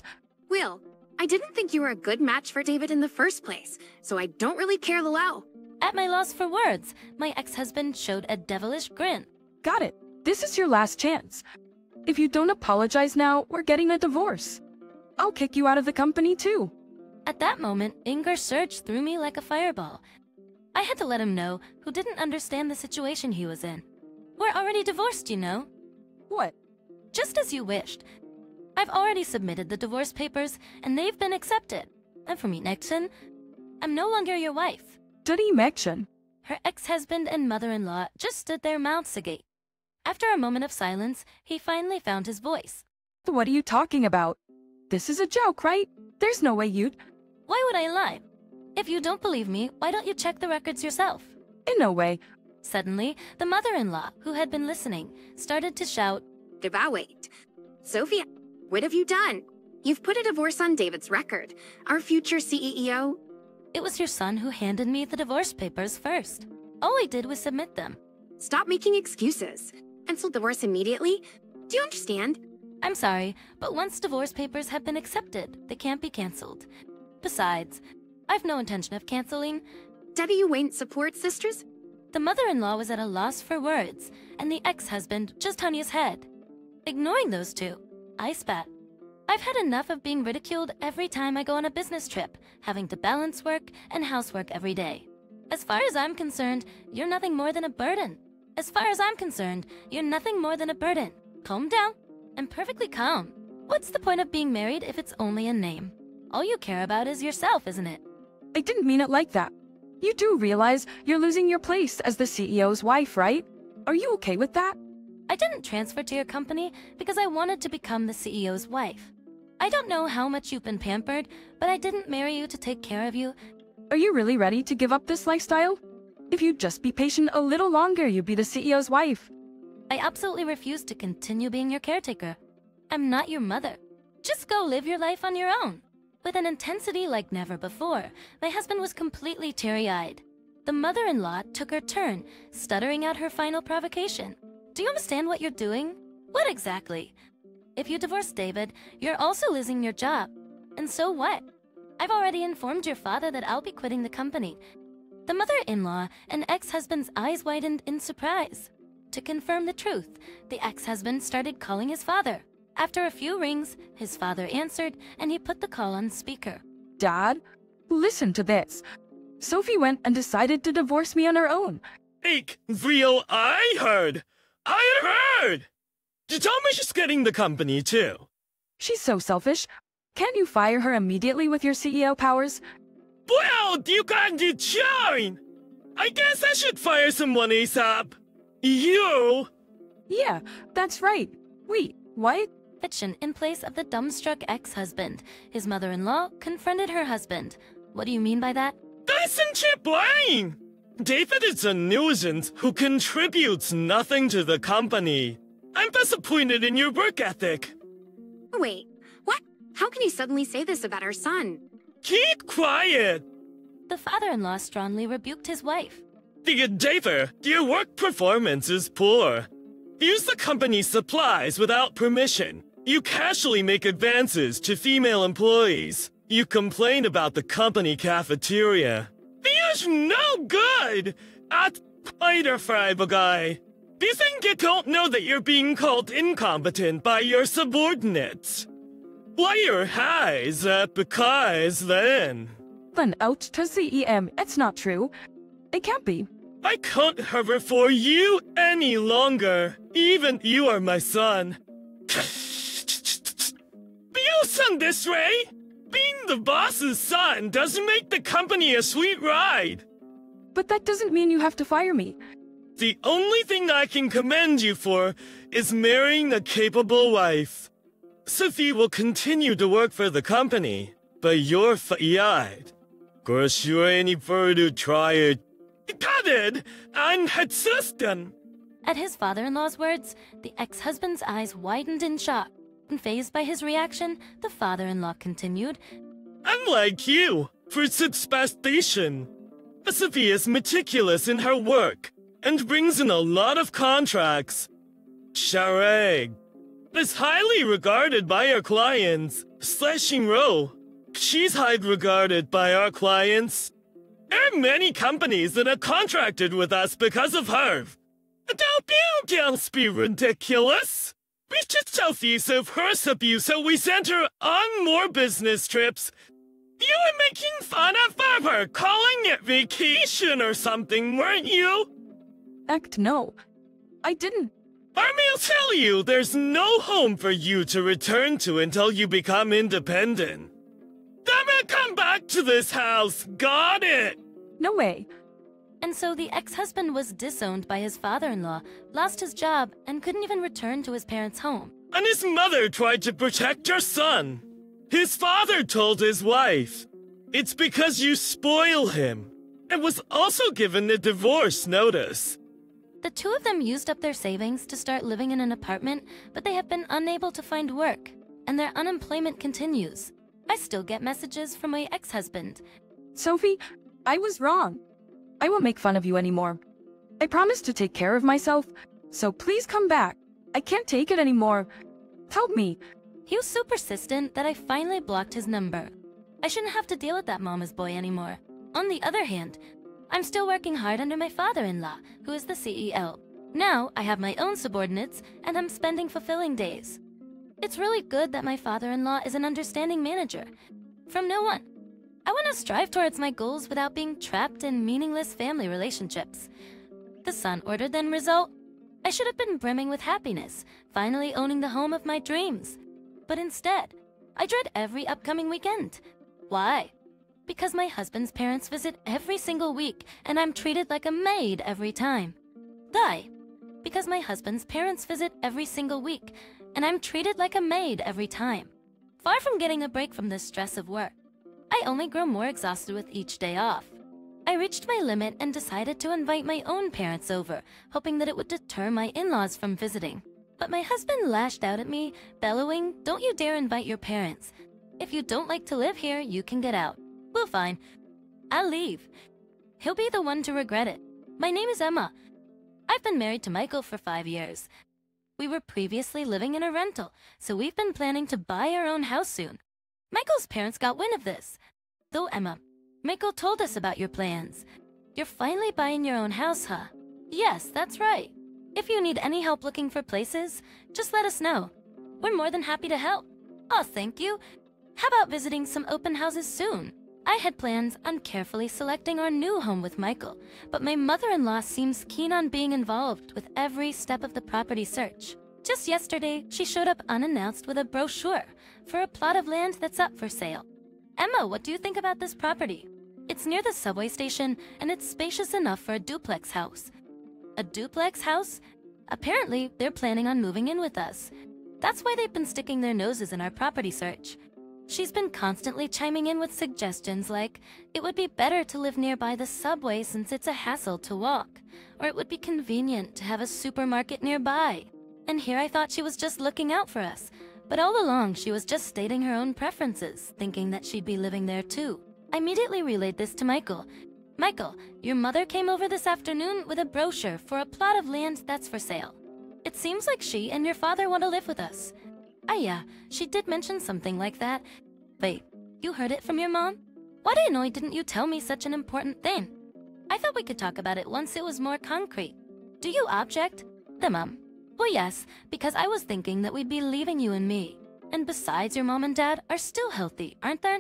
Will, I didn't think you were a good match for David in the first place, so I don't really care Luau. at my loss for words, my ex-husband showed a devilish grin. Got it. This is your last chance. If you don't apologize now, we're getting a divorce. I'll kick you out of the company too. At that moment, anger surged through me like a fireball. I had to let him know who didn't understand the situation he was in. We're already divorced, you know. What? Just as you wished. I've already submitted the divorce papers, and they've been accepted. And for me, Nixon, I'm no longer your wife. Study Mection. Her ex-husband and mother-in-law just stood there mouths agape. After a moment of silence, he finally found his voice. What are you talking about? This is a joke, right? There's no way you'd... Why would I lie? If you don't believe me, why don't you check the records yourself? In no way. Suddenly, the mother-in-law, who had been listening, started to shout, Deba, wait. Sophia, what have you done? You've put a divorce on David's record. Our future CEO. It was your son who handed me the divorce papers first. All I did was submit them. Stop making excuses. Cancel the divorce immediately. Do you understand? I'm sorry, but once divorce papers have been accepted, they can't be cancelled. Besides, I've no intention of canceling. W. Wayne support sisters? The mother-in-law was at a loss for words, and the ex-husband just hung his head. Ignoring those two, I spat. I've had enough of being ridiculed every time I go on a business trip, having to balance work and housework every day. As far as I'm concerned, you're nothing more than a burden. As far as I'm concerned, you're nothing more than a burden. Calm down. I'm perfectly calm. What's the point of being married if it's only a name? All you care about is yourself, isn't it? I didn't mean it like that. You do realize you're losing your place as the CEO's wife, right? Are you okay with that? I didn't transfer to your company because I wanted to become the CEO's wife. I don't know how much you've been pampered, but I didn't marry you to take care of you. Are you really ready to give up this lifestyle? If you'd just be patient a little longer, you'd be the CEO's wife. I absolutely refuse to continue being your caretaker. I'm not your mother. Just go live your life on your own. With an intensity like never before, my husband was completely teary-eyed. The mother-in-law took her turn, stuttering out her final provocation. Do you understand what you're doing? What exactly? If you divorce David, you're also losing your job. And so what? I've already informed your father that I'll be quitting the company. The mother-in-law and ex-husband's eyes widened in surprise. To confirm the truth, the ex-husband started calling his father. After a few rings, his father answered, and he put the call on speaker. Dad, listen to this. Sophie went and decided to divorce me on her own. Eek, real I heard. I heard. You told me she's getting the company too. She's so selfish. Can't you fire her immediately with your CEO powers? Well, you can't join. I guess I should fire someone ASAP. You? Yeah, that's right. Wait, what? Fiction in place of the dumbstruck ex-husband. His mother-in-law confronted her husband. What do you mean by that? Listen to Blaine. David is a nuisance who contributes nothing to the company. I'm disappointed in your work ethic. Wait, what? How can you suddenly say this about our son? Keep quiet. The father-in-law strongly rebuked his wife. The David, your work performance is poor. Use the company's supplies without permission. You casually make advances to female employees. You complain about the company cafeteria. There's no good at Spider Fiber guy. Do you think you don't know that you're being called incompetent by your subordinates? Wire highs at because then. Then out to CEM. It's not true. It can't be. I can't hover for you any longer. Even you are my son. Bill on this way? Being the boss's son doesn't make the company a sweet ride. But that doesn't mean you have to fire me. The only thing I can commend you for is marrying a capable wife. Sophie will continue to work for the company, but you're fired. Grosjueni fördu trier. Kadded, and had system. At his father-in-law's words, the ex-husband's eyes widened in shock. Fazed by his reaction, the father-in-law continued, Unlike you, for subspastation. Sophie is meticulous in her work and brings in a lot of contracts. Shareg is highly regarded by our clients. Slashing Row, she's highly regarded by our clients. There are many companies that have contracted with us because of her. Don't you don't be ridiculous. We just tell Thesa of her abuse so we send her on more business trips. You were making fun of her, calling it vacation or something, weren't you? Act no. I didn't. Army'll tell you there's no home for you to return to until you become independent. Damn it, come back to this house, got it! No way. And so the ex-husband was disowned by his father-in-law, lost his job, and couldn't even return to his parents' home. And his mother tried to protect her son. His father told his wife, It's because you spoil him, and was also given a divorce notice. The two of them used up their savings to start living in an apartment, but they have been unable to find work, and their unemployment continues. I still get messages from my ex-husband. Sophie, I was wrong. I won't make fun of you anymore. I promised to take care of myself, so please come back. I can't take it anymore. Help me. He was so persistent that I finally blocked his number. I shouldn't have to deal with that mama's boy anymore. On the other hand, I'm still working hard under my father-in-law, who is the CEO. Now, I have my own subordinates, and I'm spending fulfilling days. It's really good that my father-in-law is an understanding manager. From no one. I want to strive towards my goals without being trapped in meaningless family relationships. The son ordered then result. I should have been brimming with happiness, finally owning the home of my dreams. But instead, I dread every upcoming weekend. Why? Because my husband's parents visit every single week, and I'm treated like a maid every time. Die. Because my husband's parents visit every single week, and I'm treated like a maid every time. Far from getting a break from the stress of work, I only grow more exhausted with each day off. I reached my limit and decided to invite my own parents over, hoping that it would deter my in-laws from visiting. But my husband lashed out at me, bellowing, don't you dare invite your parents. If you don't like to live here, you can get out. Well, fine. I'll leave. He'll be the one to regret it. My name is Emma. I've been married to Michael for five years. We were previously living in a rental, so we've been planning to buy our own house soon. Michael's parents got wind of this. Though, Emma, Michael told us about your plans. You're finally buying your own house, huh? Yes, that's right. If you need any help looking for places, just let us know. We're more than happy to help. Oh, thank you. How about visiting some open houses soon? I had plans on carefully selecting our new home with Michael, but my mother-in-law seems keen on being involved with every step of the property search. Just yesterday, she showed up unannounced with a brochure for a plot of land that's up for sale. Emma, what do you think about this property? It's near the subway station, and it's spacious enough for a duplex house. A duplex house? Apparently, they're planning on moving in with us. That's why they've been sticking their noses in our property search. She's been constantly chiming in with suggestions like, it would be better to live nearby the subway since it's a hassle to walk, or it would be convenient to have a supermarket nearby. And here I thought she was just looking out for us, but all along she was just stating her own preferences, thinking that she'd be living there too. I immediately relayed this to Michael. Michael, your mother came over this afternoon with a brochure for a plot of land that's for sale. It seems like she and your father want to live with us. Ah yeah, she did mention something like that. Wait, you heard it from your mom? Why didn't didn't you tell me such an important thing? I thought we could talk about it once it was more concrete. Do you object? The mom. Well, yes, because I was thinking that we'd be leaving you and me. And besides, your mom and dad are still healthy, aren't they?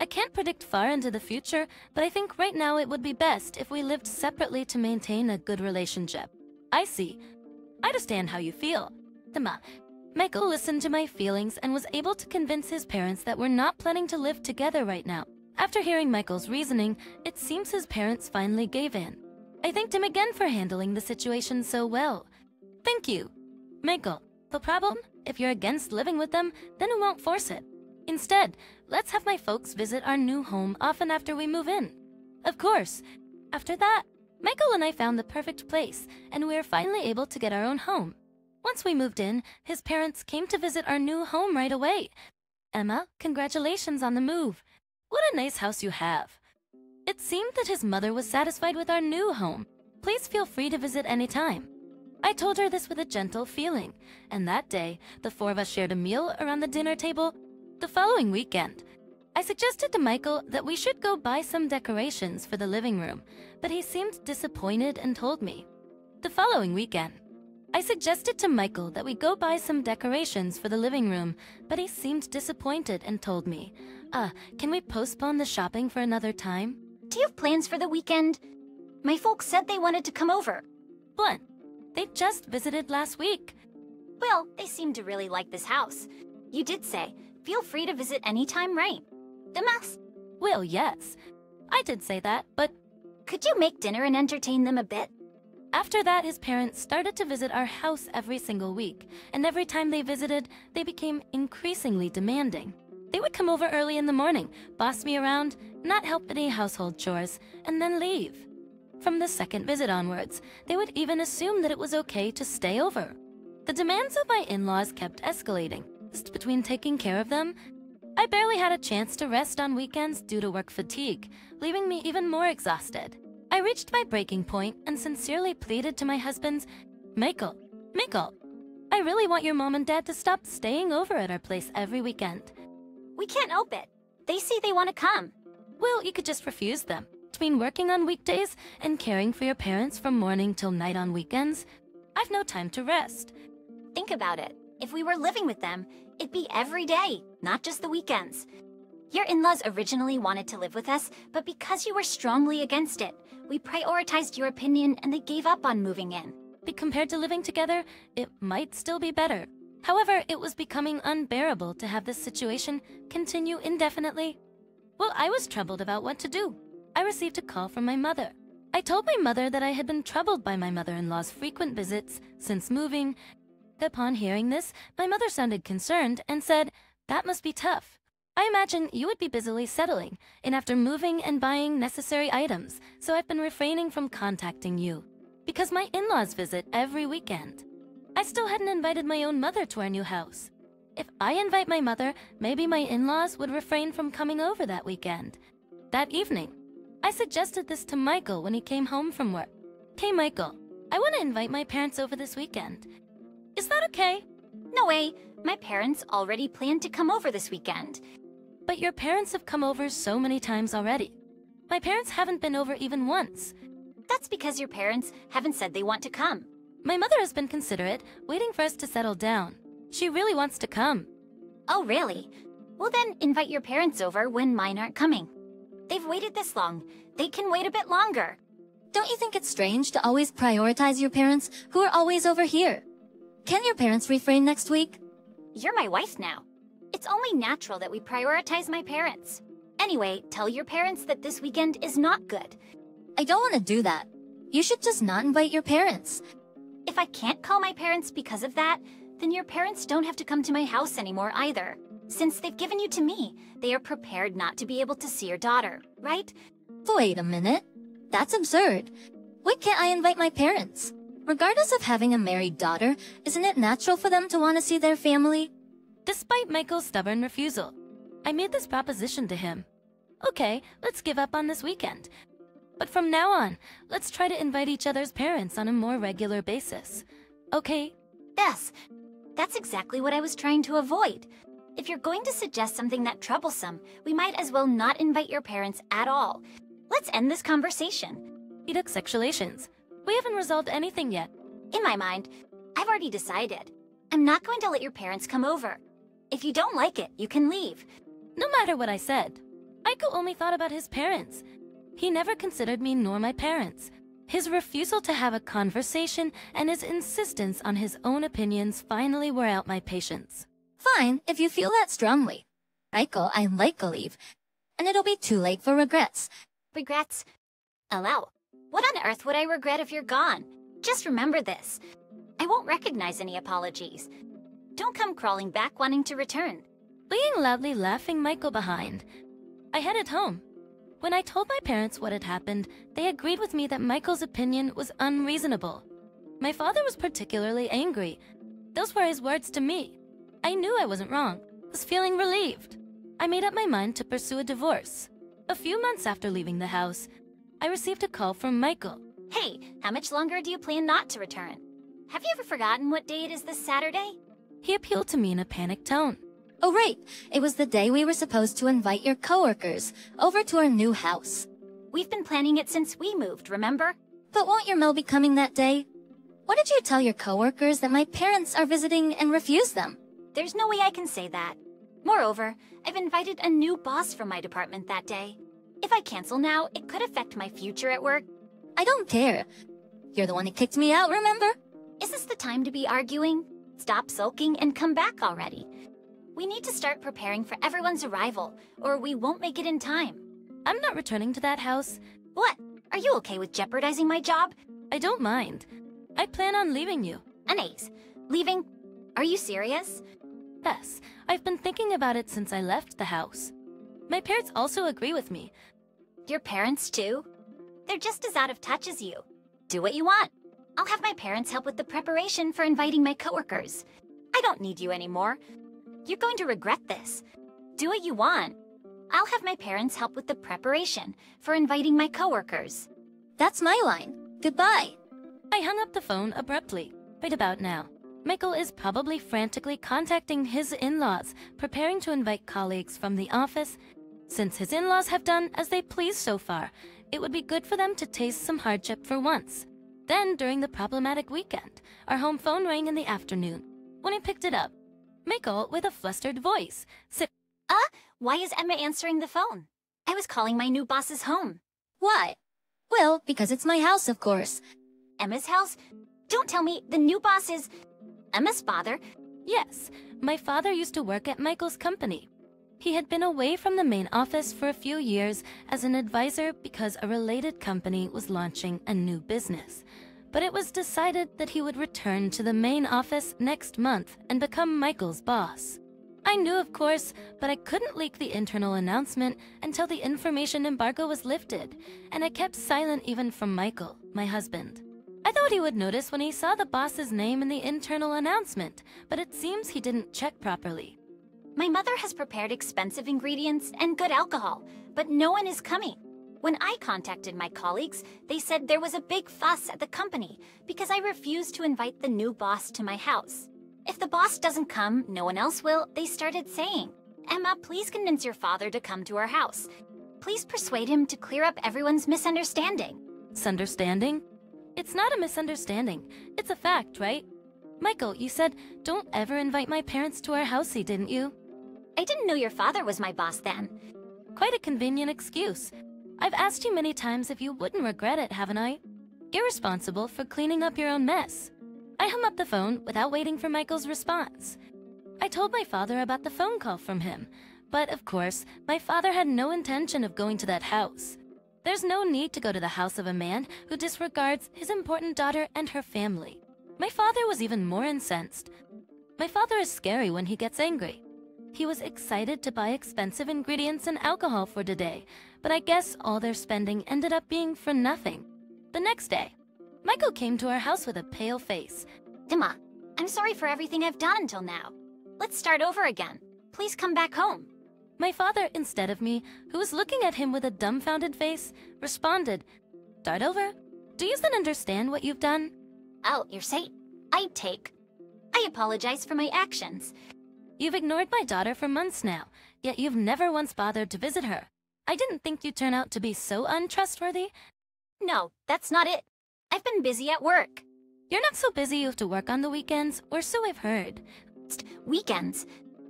I can't predict far into the future, but I think right now it would be best if we lived separately to maintain a good relationship. I see. I understand how you feel. Dema, Michael listened to my feelings and was able to convince his parents that we're not planning to live together right now. After hearing Michael's reasoning, it seems his parents finally gave in. I thanked him again for handling the situation so well. Thank you. Michael, the problem? If you're against living with them, then we won't force it. Instead, let's have my folks visit our new home often after we move in. Of course. After that, Michael and I found the perfect place, and we are finally able to get our own home. Once we moved in, his parents came to visit our new home right away. Emma, congratulations on the move. What a nice house you have. It seemed that his mother was satisfied with our new home. Please feel free to visit anytime. I told her this with a gentle feeling, and that day, the four of us shared a meal around the dinner table. The following weekend, I suggested to Michael that we should go buy some decorations for the living room, but he seemed disappointed and told me. The following weekend, I suggested to Michael that we go buy some decorations for the living room, but he seemed disappointed and told me, uh, can we postpone the shopping for another time? Do you have plans for the weekend? My folks said they wanted to come over. Blunt, they just visited last week. Well, they seem to really like this house. You did say, feel free to visit anytime, right? Damas? Well, yes. I did say that, but... Could you make dinner and entertain them a bit? After that, his parents started to visit our house every single week, and every time they visited, they became increasingly demanding. They would come over early in the morning, boss me around, not help any household chores, and then leave. From the second visit onwards, they would even assume that it was okay to stay over. The demands of my in-laws kept escalating, just between taking care of them. I barely had a chance to rest on weekends due to work fatigue, leaving me even more exhausted. I reached my breaking point and sincerely pleaded to my husbands, Michael, Michael, I really want your mom and dad to stop staying over at our place every weekend. We can't help it. They say they want to come. Well, you could just refuse them. Between working on weekdays and caring for your parents from morning till night on weekends, I've no time to rest. Think about it. If we were living with them, it'd be every day, not just the weekends. Your in-laws originally wanted to live with us, but because you were strongly against it, we prioritized your opinion and they gave up on moving in. But compared to living together, it might still be better. However, it was becoming unbearable to have this situation continue indefinitely. Well, I was troubled about what to do. I received a call from my mother. I told my mother that I had been troubled by my mother-in-law's frequent visits since moving. Upon hearing this, my mother sounded concerned and said, that must be tough. I imagine you would be busily settling, and after moving and buying necessary items, so I've been refraining from contacting you. Because my in-laws visit every weekend. I still hadn't invited my own mother to our new house. If I invite my mother, maybe my in-laws would refrain from coming over that weekend. That evening, I suggested this to Michael when he came home from work. Hey Michael, I want to invite my parents over this weekend. Is that okay? No way. My parents already planned to come over this weekend. But your parents have come over so many times already. My parents haven't been over even once. That's because your parents haven't said they want to come. My mother has been considerate, waiting for us to settle down. She really wants to come. Oh, really? Well then, invite your parents over when mine aren't coming. They've waited this long. They can wait a bit longer. Don't you think it's strange to always prioritize your parents who are always over here? Can your parents refrain next week? You're my wife now. It's only natural that we prioritize my parents. Anyway, tell your parents that this weekend is not good. I don't want to do that. You should just not invite your parents. If I can't call my parents because of that, then your parents don't have to come to my house anymore either. Since they've given you to me, they are prepared not to be able to see your daughter, right? Wait a minute. That's absurd. Why can't I invite my parents? Regardless of having a married daughter, isn't it natural for them to want to see their family? Despite Michael's stubborn refusal, I made this proposition to him. Okay, let's give up on this weekend. But from now on, let's try to invite each other's parents on a more regular basis. Okay? Yes, that's exactly what I was trying to avoid. If you're going to suggest something that troublesome, we might as well not invite your parents at all. Let's end this conversation. Edux We haven't resolved anything yet. In my mind, I've already decided. I'm not going to let your parents come over. If you don't like it, you can leave. No matter what I said, Aiko only thought about his parents. He never considered me nor my parents. His refusal to have a conversation and his insistence on his own opinions finally wore out my patience. Fine, if you feel that strongly. Michael, I like to leave. And it'll be too late for regrets. Regrets? Oh, Allow. What on earth would I regret if you're gone? Just remember this. I won't recognize any apologies. Don't come crawling back wanting to return. Being loudly laughing Michael behind. I headed home. When I told my parents what had happened, they agreed with me that Michael's opinion was unreasonable. My father was particularly angry. Those were his words to me. I knew I wasn't wrong, was feeling relieved. I made up my mind to pursue a divorce. A few months after leaving the house, I received a call from Michael. Hey, how much longer do you plan not to return? Have you ever forgotten what day it is this Saturday? He appealed to me in a panicked tone. Oh right, it was the day we were supposed to invite your coworkers over to our new house. We've been planning it since we moved, remember? But won't your Mel be coming that day? What did you tell your coworkers that my parents are visiting and refuse them? There's no way I can say that. Moreover, I've invited a new boss from my department that day. If I cancel now, it could affect my future at work. I don't care. You're the one who kicked me out, remember? Is this the time to be arguing? Stop sulking and come back already. We need to start preparing for everyone's arrival, or we won't make it in time. I'm not returning to that house. What? Are you okay with jeopardizing my job? I don't mind. I plan on leaving you. Anais, leaving? Are you serious? Yes, I've been thinking about it since I left the house. My parents also agree with me. Your parents too? They're just as out of touch as you. Do what you want. I'll have my parents help with the preparation for inviting my coworkers. I don't need you anymore. You're going to regret this. Do what you want. I'll have my parents help with the preparation for inviting my coworkers. That's my line. Goodbye. I hung up the phone abruptly, right about now. Michael is probably frantically contacting his in-laws, preparing to invite colleagues from the office. Since his in-laws have done as they please so far, it would be good for them to taste some hardship for once. Then, during the problematic weekend, our home phone rang in the afternoon. When I picked it up, Michael, with a flustered voice, said, Uh, why is Emma answering the phone? I was calling my new boss's home. Why? Well, because it's my house, of course. Emma's house? Don't tell me the new boss is... Emma's father? Yes, my father used to work at Michael's company. He had been away from the main office for a few years as an advisor because a related company was launching a new business. But it was decided that he would return to the main office next month and become Michael's boss. I knew, of course, but I couldn't leak the internal announcement until the information embargo was lifted, and I kept silent even from Michael, my husband. I thought he would notice when he saw the boss's name in the internal announcement, but it seems he didn't check properly. My mother has prepared expensive ingredients and good alcohol, but no one is coming. When I contacted my colleagues, they said there was a big fuss at the company because I refused to invite the new boss to my house. If the boss doesn't come, no one else will, they started saying. Emma, please convince your father to come to our house. Please persuade him to clear up everyone's misunderstanding. Misunderstanding? It's not a misunderstanding. It's a fact, right? Michael, you said, don't ever invite my parents to our housey, didn't you? I didn't know your father was my boss then. Quite a convenient excuse. I've asked you many times if you wouldn't regret it, haven't I? You're responsible for cleaning up your own mess. I hung up the phone without waiting for Michael's response. I told my father about the phone call from him, but of course, my father had no intention of going to that house. There's no need to go to the house of a man who disregards his important daughter and her family. My father was even more incensed. My father is scary when he gets angry. He was excited to buy expensive ingredients and alcohol for today, but I guess all their spending ended up being for nothing. The next day, Michael came to our house with a pale face. Dima, I'm sorry for everything I've done until now. Let's start over again. Please come back home. My father, instead of me, who was looking at him with a dumbfounded face, responded, Start over? Do you then understand what you've done? Oh, you're saying I take. I apologize for my actions. You've ignored my daughter for months now, yet you've never once bothered to visit her. I didn't think you'd turn out to be so untrustworthy. No, that's not it. I've been busy at work. You're not so busy you have to work on the weekends, or so I've heard. Weekends?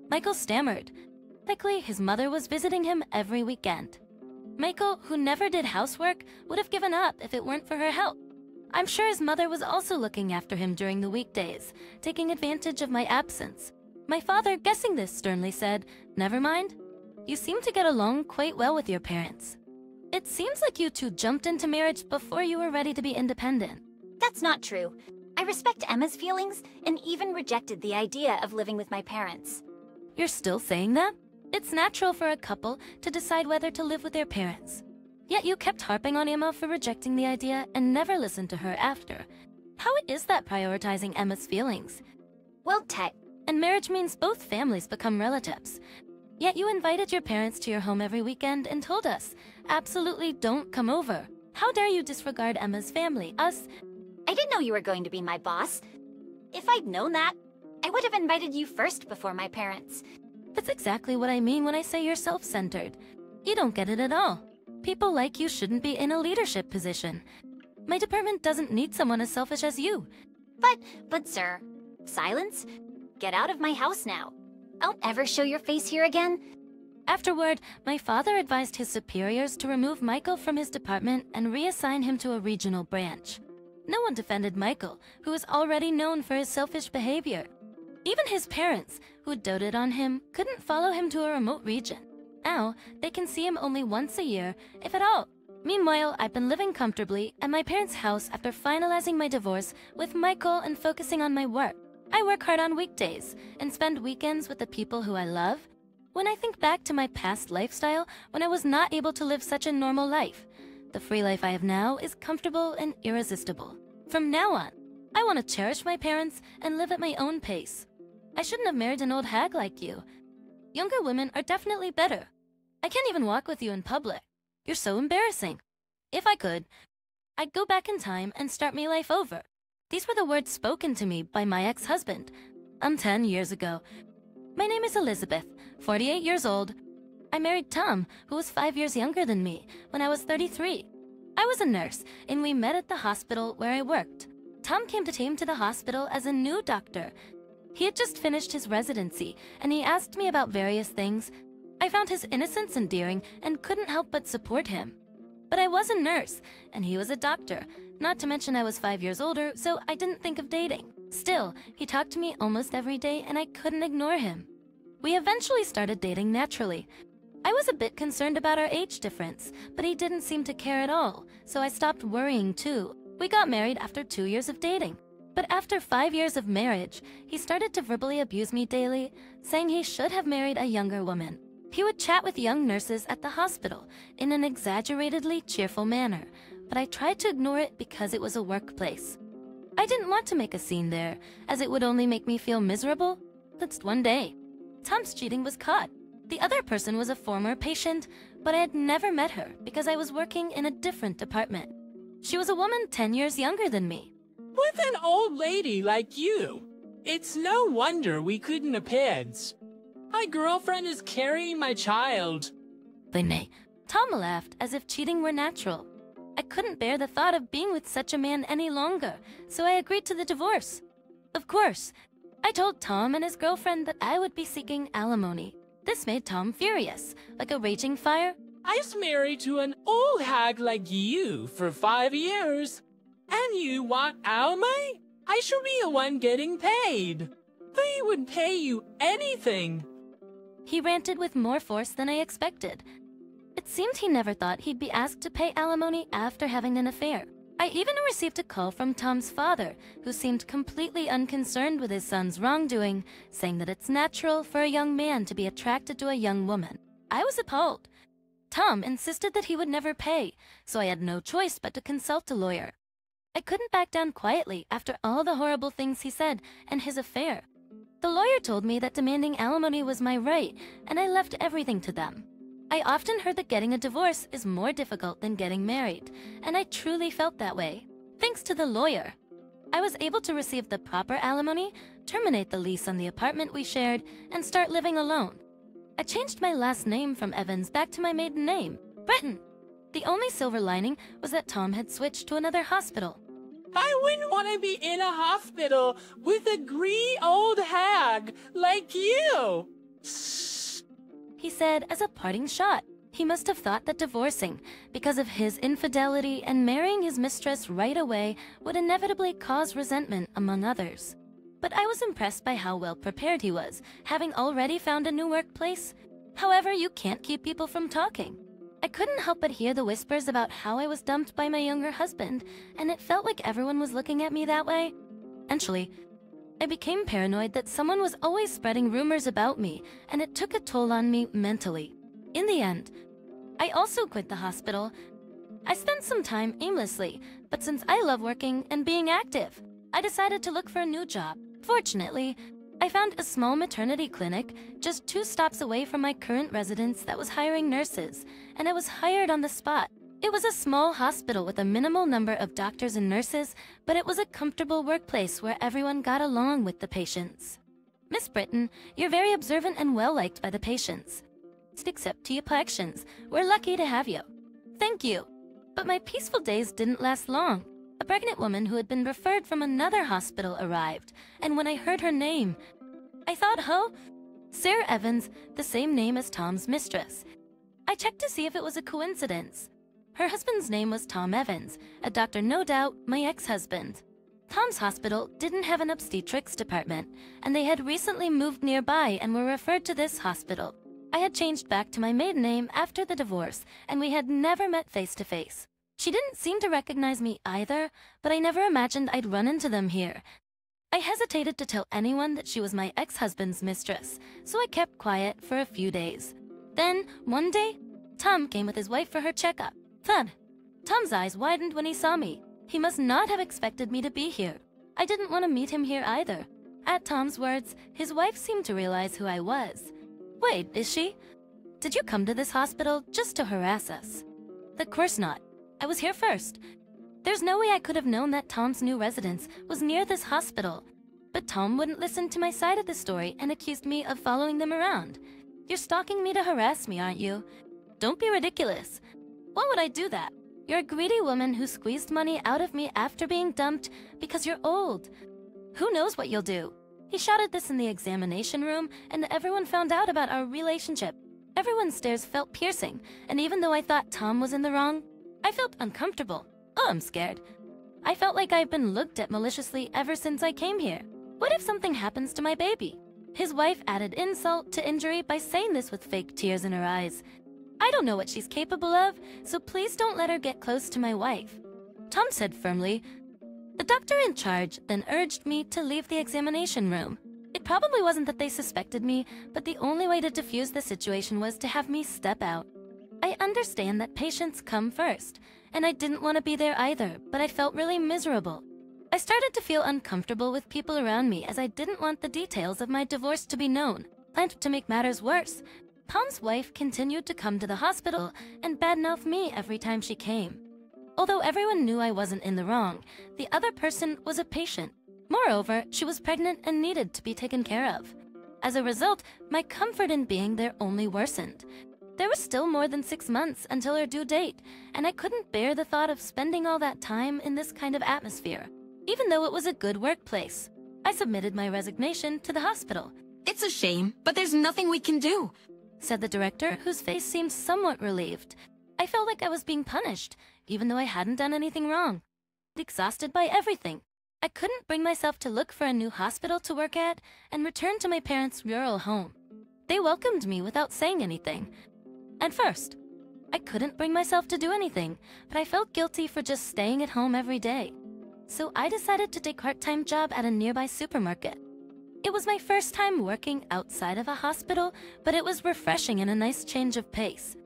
Michael stammered. Likely, his mother was visiting him every weekend. Michael, who never did housework, would have given up if it weren't for her help. I'm sure his mother was also looking after him during the weekdays, taking advantage of my absence. My father, guessing this, sternly said, Never mind. You seem to get along quite well with your parents. It seems like you two jumped into marriage before you were ready to be independent. That's not true. I respect Emma's feelings and even rejected the idea of living with my parents. You're still saying that? It's natural for a couple to decide whether to live with their parents. Yet you kept harping on Emma for rejecting the idea and never listened to her after. How is that prioritizing Emma's feelings? Well, Tet. And marriage means both families become relatives. Yet you invited your parents to your home every weekend and told us, absolutely don't come over. How dare you disregard Emma's family, us? I didn't know you were going to be my boss. If I'd known that, I would have invited you first before my parents. That's exactly what I mean when I say you're self-centered. You don't get it at all. People like you shouldn't be in a leadership position. My department doesn't need someone as selfish as you. But, but sir, silence? Get out of my house now. Don't ever show your face here again. Afterward, my father advised his superiors to remove Michael from his department and reassign him to a regional branch. No one defended Michael, who was already known for his selfish behavior. Even his parents, who doted on him, couldn't follow him to a remote region. Now, they can see him only once a year, if at all. Meanwhile, I've been living comfortably at my parents' house after finalizing my divorce with Michael and focusing on my work. I work hard on weekdays and spend weekends with the people who I love. When I think back to my past lifestyle, when I was not able to live such a normal life, the free life I have now is comfortable and irresistible. From now on, I want to cherish my parents and live at my own pace. I shouldn't have married an old hag like you. Younger women are definitely better. I can't even walk with you in public. You're so embarrassing. If I could, I'd go back in time and start my life over. These were the words spoken to me by my ex-husband. I'm 10 years ago. My name is Elizabeth, 48 years old. I married Tom, who was 5 years younger than me, when I was 33. I was a nurse, and we met at the hospital where I worked. Tom came to Tame to the hospital as a new doctor. He had just finished his residency, and he asked me about various things. I found his innocence endearing and couldn't help but support him. But I was a nurse, and he was a doctor, not to mention I was five years older, so I didn't think of dating. Still, he talked to me almost every day, and I couldn't ignore him. We eventually started dating naturally. I was a bit concerned about our age difference, but he didn't seem to care at all, so I stopped worrying too. We got married after two years of dating. But after five years of marriage, he started to verbally abuse me daily, saying he should have married a younger woman. He would chat with young nurses at the hospital in an exaggeratedly cheerful manner, but I tried to ignore it because it was a workplace. I didn't want to make a scene there, as it would only make me feel miserable. That's one day. Tom's cheating was caught. The other person was a former patient, but I had never met her because I was working in a different department. She was a woman 10 years younger than me. With an old lady like you, it's no wonder we couldn't have kids. My girlfriend is carrying my child. Lene, Tom laughed as if cheating were natural. I couldn't bear the thought of being with such a man any longer, so I agreed to the divorce. Of course, I told Tom and his girlfriend that I would be seeking alimony. This made Tom furious, like a raging fire. I was married to an old hag like you for five years. And you want alimony? I should be the one getting paid. They would pay you anything. He ranted with more force than I expected. It seemed he never thought he'd be asked to pay alimony after having an affair. I even received a call from Tom's father, who seemed completely unconcerned with his son's wrongdoing, saying that it's natural for a young man to be attracted to a young woman. I was appalled. Tom insisted that he would never pay, so I had no choice but to consult a lawyer. I couldn't back down quietly after all the horrible things he said and his affair. The lawyer told me that demanding alimony was my right, and I left everything to them. I often heard that getting a divorce is more difficult than getting married, and I truly felt that way. Thanks to the lawyer, I was able to receive the proper alimony, terminate the lease on the apartment we shared, and start living alone. I changed my last name from Evans back to my maiden name, Breton. The only silver lining was that Tom had switched to another hospital. I wouldn't want to be in a hospital with a green old hag like you. He said as a parting shot. He must have thought that divorcing, because of his infidelity and marrying his mistress right away, would inevitably cause resentment among others. But I was impressed by how well prepared he was, having already found a new workplace. However, you can't keep people from talking. I couldn't help but hear the whispers about how I was dumped by my younger husband, and it felt like everyone was looking at me that way. Eventually, I became paranoid that someone was always spreading rumors about me, and it took a toll on me mentally. In the end, I also quit the hospital. I spent some time aimlessly, but since I love working and being active, I decided to look for a new job. Fortunately, I found a small maternity clinic just two stops away from my current residence that was hiring nurses, and I was hired on the spot. It was a small hospital with a minimal number of doctors and nurses, but it was a comfortable workplace where everyone got along with the patients. Miss Britton, you're very observant and well liked by the patients. Except to your collections, we're lucky to have you. Thank you. But my peaceful days didn't last long. A pregnant woman who had been referred from another hospital arrived, and when I heard her name, I thought, oh, Sarah Evans, the same name as Tom's mistress. I checked to see if it was a coincidence. Her husband's name was Tom Evans, a doctor no doubt my ex-husband. Tom's hospital didn't have an obstetrics department, and they had recently moved nearby and were referred to this hospital. I had changed back to my maiden name after the divorce, and we had never met face to face. She didn't seem to recognize me either, but I never imagined I'd run into them here. I hesitated to tell anyone that she was my ex-husband's mistress, so I kept quiet for a few days. Then, one day, Tom came with his wife for her checkup. Thud! Tom's eyes widened when he saw me. He must not have expected me to be here. I didn't want to meet him here either. At Tom's words, his wife seemed to realize who I was. Wait, is she? Did you come to this hospital just to harass us? Of course not. I was here first. There's no way I could have known that Tom's new residence was near this hospital. But Tom wouldn't listen to my side of the story and accused me of following them around. You're stalking me to harass me, aren't you? Don't be ridiculous. Why would I do that? You're a greedy woman who squeezed money out of me after being dumped because you're old. Who knows what you'll do? He shouted this in the examination room, and everyone found out about our relationship. Everyone's stares felt piercing, and even though I thought Tom was in the wrong, I felt uncomfortable. Oh, I'm scared. I felt like I've been looked at maliciously ever since I came here. What if something happens to my baby? His wife added insult to injury by saying this with fake tears in her eyes. I don't know what she's capable of, so please don't let her get close to my wife. Tom said firmly. The doctor in charge then urged me to leave the examination room. It probably wasn't that they suspected me, but the only way to defuse the situation was to have me step out. I understand that patients come first, and I didn't want to be there either, but I felt really miserable. I started to feel uncomfortable with people around me as I didn't want the details of my divorce to be known. And to make matters worse, Tom's wife continued to come to the hospital and badmouth me every time she came. Although everyone knew I wasn't in the wrong, the other person was a patient. Moreover, she was pregnant and needed to be taken care of. As a result, my comfort in being there only worsened. There was still more than six months until her due date, and I couldn't bear the thought of spending all that time in this kind of atmosphere, even though it was a good workplace. I submitted my resignation to the hospital. It's a shame, but there's nothing we can do, said the director, whose face seemed somewhat relieved. I felt like I was being punished, even though I hadn't done anything wrong. Exhausted by everything, I couldn't bring myself to look for a new hospital to work at and return to my parents' rural home. They welcomed me without saying anything, at first, I couldn't bring myself to do anything, but I felt guilty for just staying at home every day. So I decided to take part-time job at a nearby supermarket. It was my first time working outside of a hospital, but it was refreshing and a nice change of pace.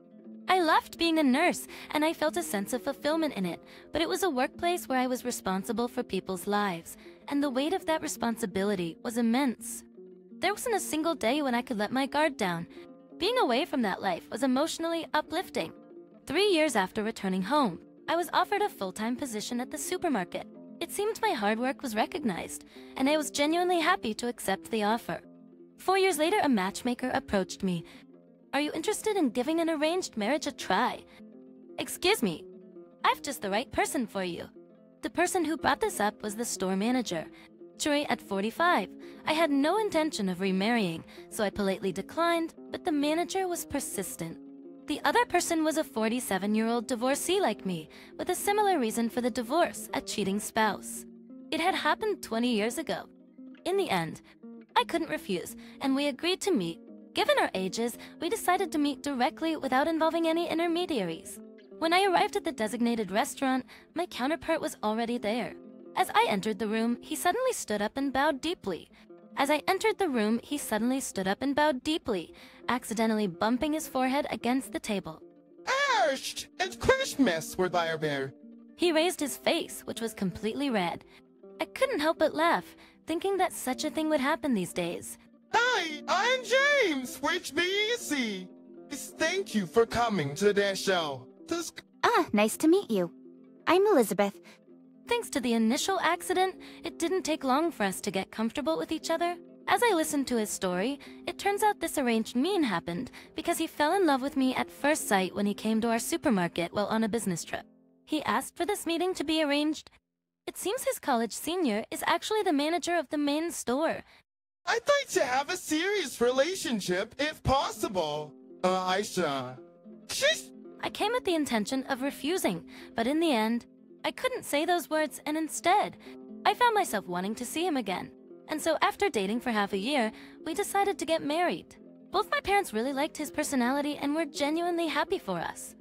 I loved being a nurse, and I felt a sense of fulfillment in it, but it was a workplace where I was responsible for people's lives, and the weight of that responsibility was immense. There wasn't a single day when I could let my guard down, being away from that life was emotionally uplifting. Three years after returning home, I was offered a full-time position at the supermarket. It seemed my hard work was recognized, and I was genuinely happy to accept the offer. Four years later, a matchmaker approached me. Are you interested in giving an arranged marriage a try? Excuse me, I've just the right person for you. The person who brought this up was the store manager, Trey at 45. I had no intention of remarrying, so I politely declined, but the manager was persistent. The other person was a 47 year old divorcee like me, with a similar reason for the divorce a cheating spouse. It had happened 20 years ago. In the end, I couldn't refuse, and we agreed to meet. Given our ages, we decided to meet directly without involving any intermediaries. When I arrived at the designated restaurant, my counterpart was already there. As I entered the room, he suddenly stood up and bowed deeply. As I entered the room, he suddenly stood up and bowed deeply, accidentally bumping his forehead against the table. Ash! It's Christmas, we're there, bear. He raised his face, which was completely red. I couldn't help but laugh, thinking that such a thing would happen these days. Hi, I'm James, which be easy. Thank you for coming to their show. This Ah, nice to meet you. I'm Elizabeth. Thanks to the initial accident, it didn't take long for us to get comfortable with each other. As I listened to his story, it turns out this arranged mean happened because he fell in love with me at first sight when he came to our supermarket while on a business trip. He asked for this meeting to be arranged. It seems his college senior is actually the manager of the main store. I'd like to have a serious relationship if possible. Uh, Aisha. She's I came with the intention of refusing, but in the end, I couldn't say those words, and instead, I found myself wanting to see him again. And so after dating for half a year, we decided to get married. Both my parents really liked his personality and were genuinely happy for us.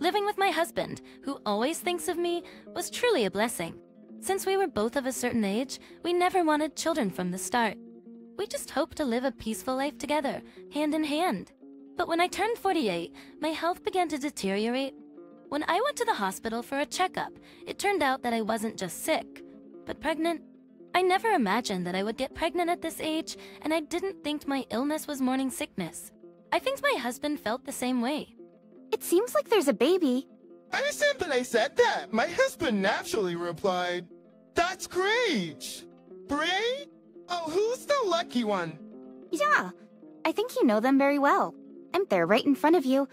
Living with my husband, who always thinks of me, was truly a blessing. Since we were both of a certain age, we never wanted children from the start. We just hoped to live a peaceful life together, hand in hand. But when I turned 48, my health began to deteriorate. When I went to the hospital for a checkup, it turned out that I wasn't just sick, but pregnant. I never imagined that I would get pregnant at this age, and I didn't think my illness was morning sickness. I think my husband felt the same way. It seems like there's a baby. I said that I said that. My husband naturally replied, That's great. Bray? Oh, who's the lucky one? Yeah, I think you know them very well. I'm there right in front of you.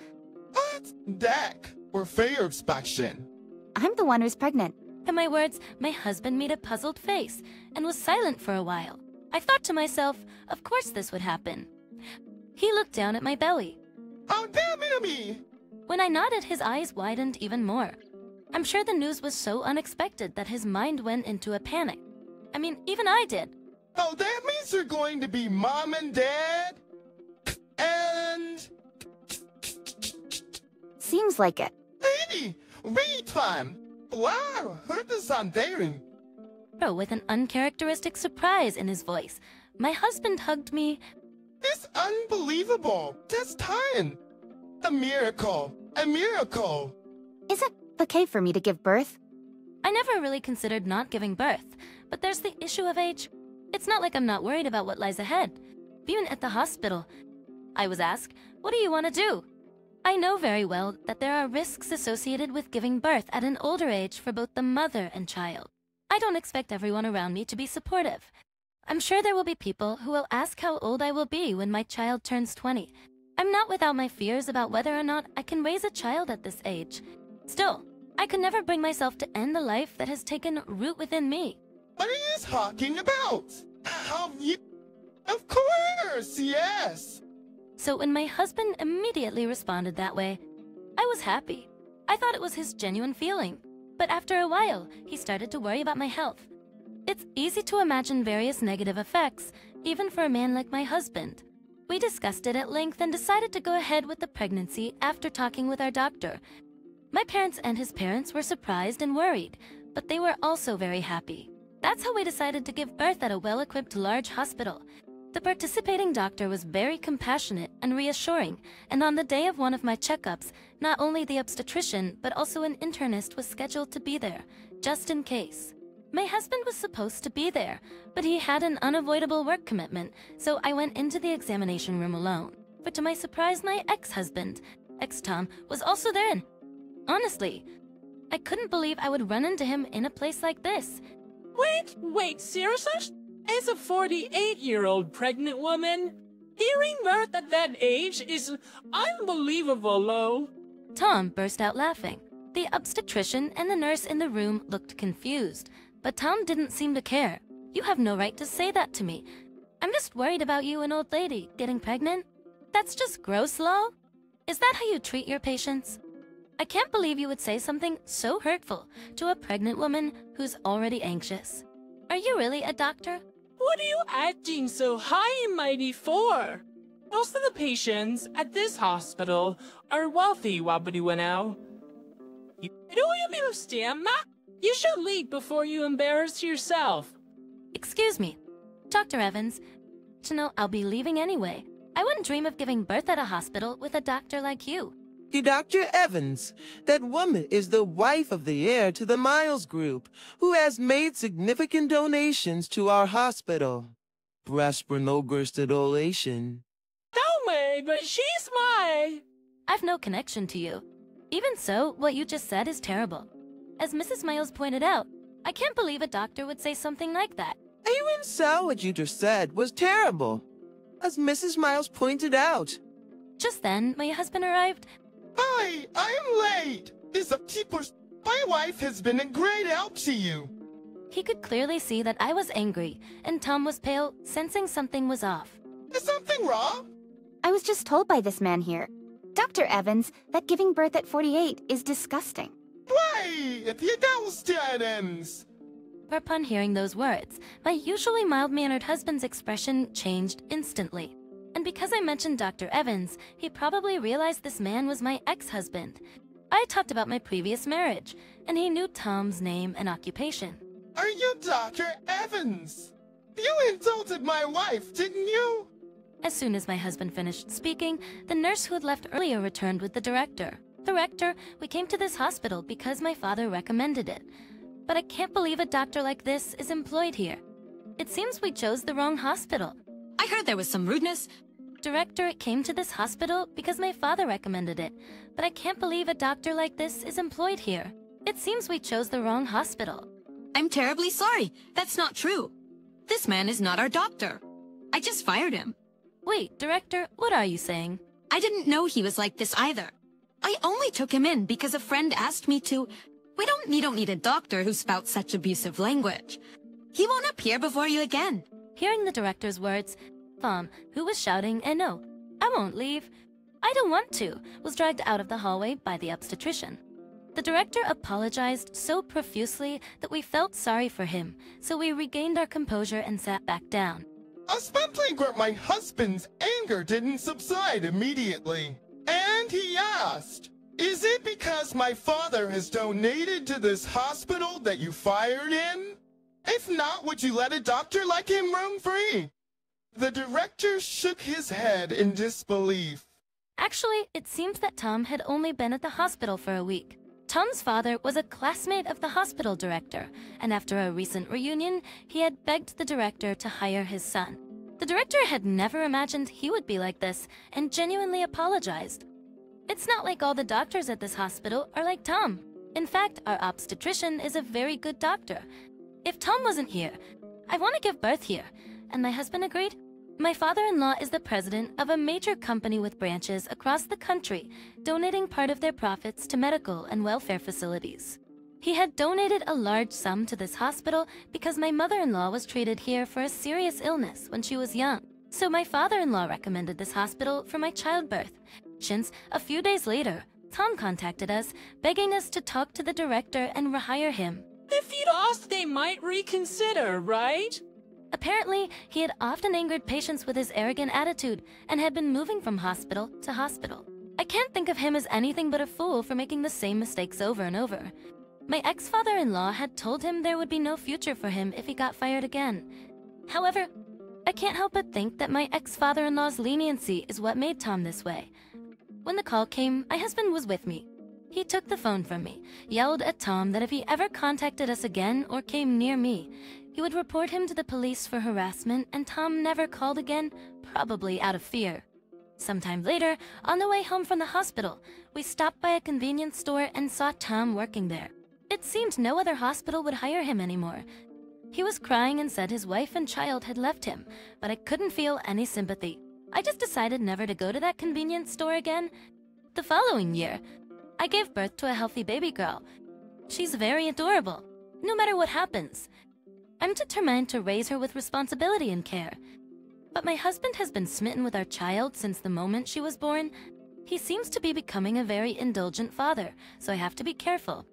What? Deck or fair inspection? I'm the one who's pregnant. At my words, my husband made a puzzled face and was silent for a while. I thought to myself, of course this would happen. He looked down at my belly. Oh, damn it, When I nodded, his eyes widened even more. I'm sure the news was so unexpected that his mind went into a panic. I mean, even I did. Oh, that means they're going to be mom and dad? And... Seems like it. Lady, read time. Wow, heard this on daring. Bro, oh, with an uncharacteristic surprise in his voice. My husband hugged me. It's unbelievable. That's time. A miracle. A miracle. Is it okay for me to give birth? I never really considered not giving birth, but there's the issue of age. It's not like I'm not worried about what lies ahead. Even at the hospital, I was asked, what do you want to do? I know very well that there are risks associated with giving birth at an older age for both the mother and child. I don't expect everyone around me to be supportive. I'm sure there will be people who will ask how old I will be when my child turns 20. I'm not without my fears about whether or not I can raise a child at this age. Still, I could never bring myself to end the life that has taken root within me. What are you talking about? How you... Of course, yes! So when my husband immediately responded that way, I was happy. I thought it was his genuine feeling. But after a while, he started to worry about my health. It's easy to imagine various negative effects, even for a man like my husband. We discussed it at length and decided to go ahead with the pregnancy after talking with our doctor. My parents and his parents were surprised and worried, but they were also very happy. That's how we decided to give birth at a well-equipped large hospital. The participating doctor was very compassionate and reassuring, and on the day of one of my checkups, not only the obstetrician, but also an internist was scheduled to be there, just in case. My husband was supposed to be there, but he had an unavoidable work commitment, so I went into the examination room alone. But to my surprise, my ex-husband, ex-Tom, was also there. And honestly, I couldn't believe I would run into him in a place like this. Wait, wait, seriously? As a 48-year-old pregnant woman, hearing birth at that age is unbelievable, low. Tom burst out laughing. The obstetrician and the nurse in the room looked confused, but Tom didn't seem to care. You have no right to say that to me. I'm just worried about you, an old lady, getting pregnant. That's just gross, Lo. Is that how you treat your patients? I can't believe you would say something so hurtful to a pregnant woman who's already anxious. Are you really a doctor? What are you acting so high and mighty for? Most of the patients at this hospital are wealthy, Wabaduanao. You don't understand that? You should leave before you embarrass yourself. Excuse me. Dr. Evans, to know I'll be leaving anyway. I wouldn't dream of giving birth at a hospital with a doctor like you. Dr. Evans, that woman is the wife of the heir to the Miles Group, who has made significant donations to our hospital. Prosper no Gerstadolation. Tell me, but she's my... I've no connection to you. Even so, what you just said is terrible. As Mrs. Miles pointed out, I can't believe a doctor would say something like that. Even so, what you just said was terrible. As Mrs. Miles pointed out. Just then, my husband arrived. Hi, I'm late. This upkeeper's... My wife has been a great help to you. He could clearly see that I was angry, and Tom was pale, sensing something was off. Is something wrong? I was just told by this man here, Dr. Evans, that giving birth at 48 is disgusting. Why? That was Adams. Upon hearing those words, my usually mild-mannered husband's expression changed instantly. And because I mentioned Dr. Evans, he probably realized this man was my ex-husband. I talked about my previous marriage, and he knew Tom's name and occupation. Are you Dr. Evans? You insulted my wife, didn't you? As soon as my husband finished speaking, the nurse who had left earlier returned with the director. Director, we came to this hospital because my father recommended it. But I can't believe a doctor like this is employed here. It seems we chose the wrong hospital. I heard there was some rudeness. Director it came to this hospital because my father recommended it, but I can't believe a doctor like this is employed here. It seems we chose the wrong hospital. I'm terribly sorry. That's not true. This man is not our doctor. I just fired him. Wait, Director, what are you saying? I didn't know he was like this either. I only took him in because a friend asked me to. We don't, you don't need a doctor who spouts such abusive language. He won't appear before you again. Hearing the director's words, Tom, who was shouting, and no, I won't leave. I don't want to, was dragged out of the hallway by the obstetrician. The director apologized so profusely that we felt sorry for him, so we regained our composure and sat back down. Especially where my husband's anger didn't subside immediately. And he asked, Is it because my father has donated to this hospital that you fired him? If not, would you let a doctor like him roam free? The director shook his head in disbelief. Actually, it seems that Tom had only been at the hospital for a week. Tom's father was a classmate of the hospital director, and after a recent reunion, he had begged the director to hire his son. The director had never imagined he would be like this, and genuinely apologized. It's not like all the doctors at this hospital are like Tom. In fact, our obstetrician is a very good doctor. If Tom wasn't here, I want to give birth here, and my husband agreed. My father-in-law is the president of a major company with branches across the country, donating part of their profits to medical and welfare facilities. He had donated a large sum to this hospital because my mother-in-law was treated here for a serious illness when she was young. So my father-in-law recommended this hospital for my childbirth. Since a few days later, Tom contacted us, begging us to talk to the director and rehire him. If you'd asked, they might reconsider, right? Apparently, he had often angered patients with his arrogant attitude and had been moving from hospital to hospital. I can't think of him as anything but a fool for making the same mistakes over and over. My ex-father-in-law had told him there would be no future for him if he got fired again. However, I can't help but think that my ex-father-in-law's leniency is what made Tom this way. When the call came, my husband was with me. He took the phone from me, yelled at Tom that if he ever contacted us again or came near me, he would report him to the police for harassment, and Tom never called again, probably out of fear. Sometime later, on the way home from the hospital, we stopped by a convenience store and saw Tom working there. It seemed no other hospital would hire him anymore. He was crying and said his wife and child had left him, but I couldn't feel any sympathy. I just decided never to go to that convenience store again. The following year, I gave birth to a healthy baby girl. She's very adorable, no matter what happens. I'm determined to raise her with responsibility and care. But my husband has been smitten with our child since the moment she was born. He seems to be becoming a very indulgent father, so I have to be careful.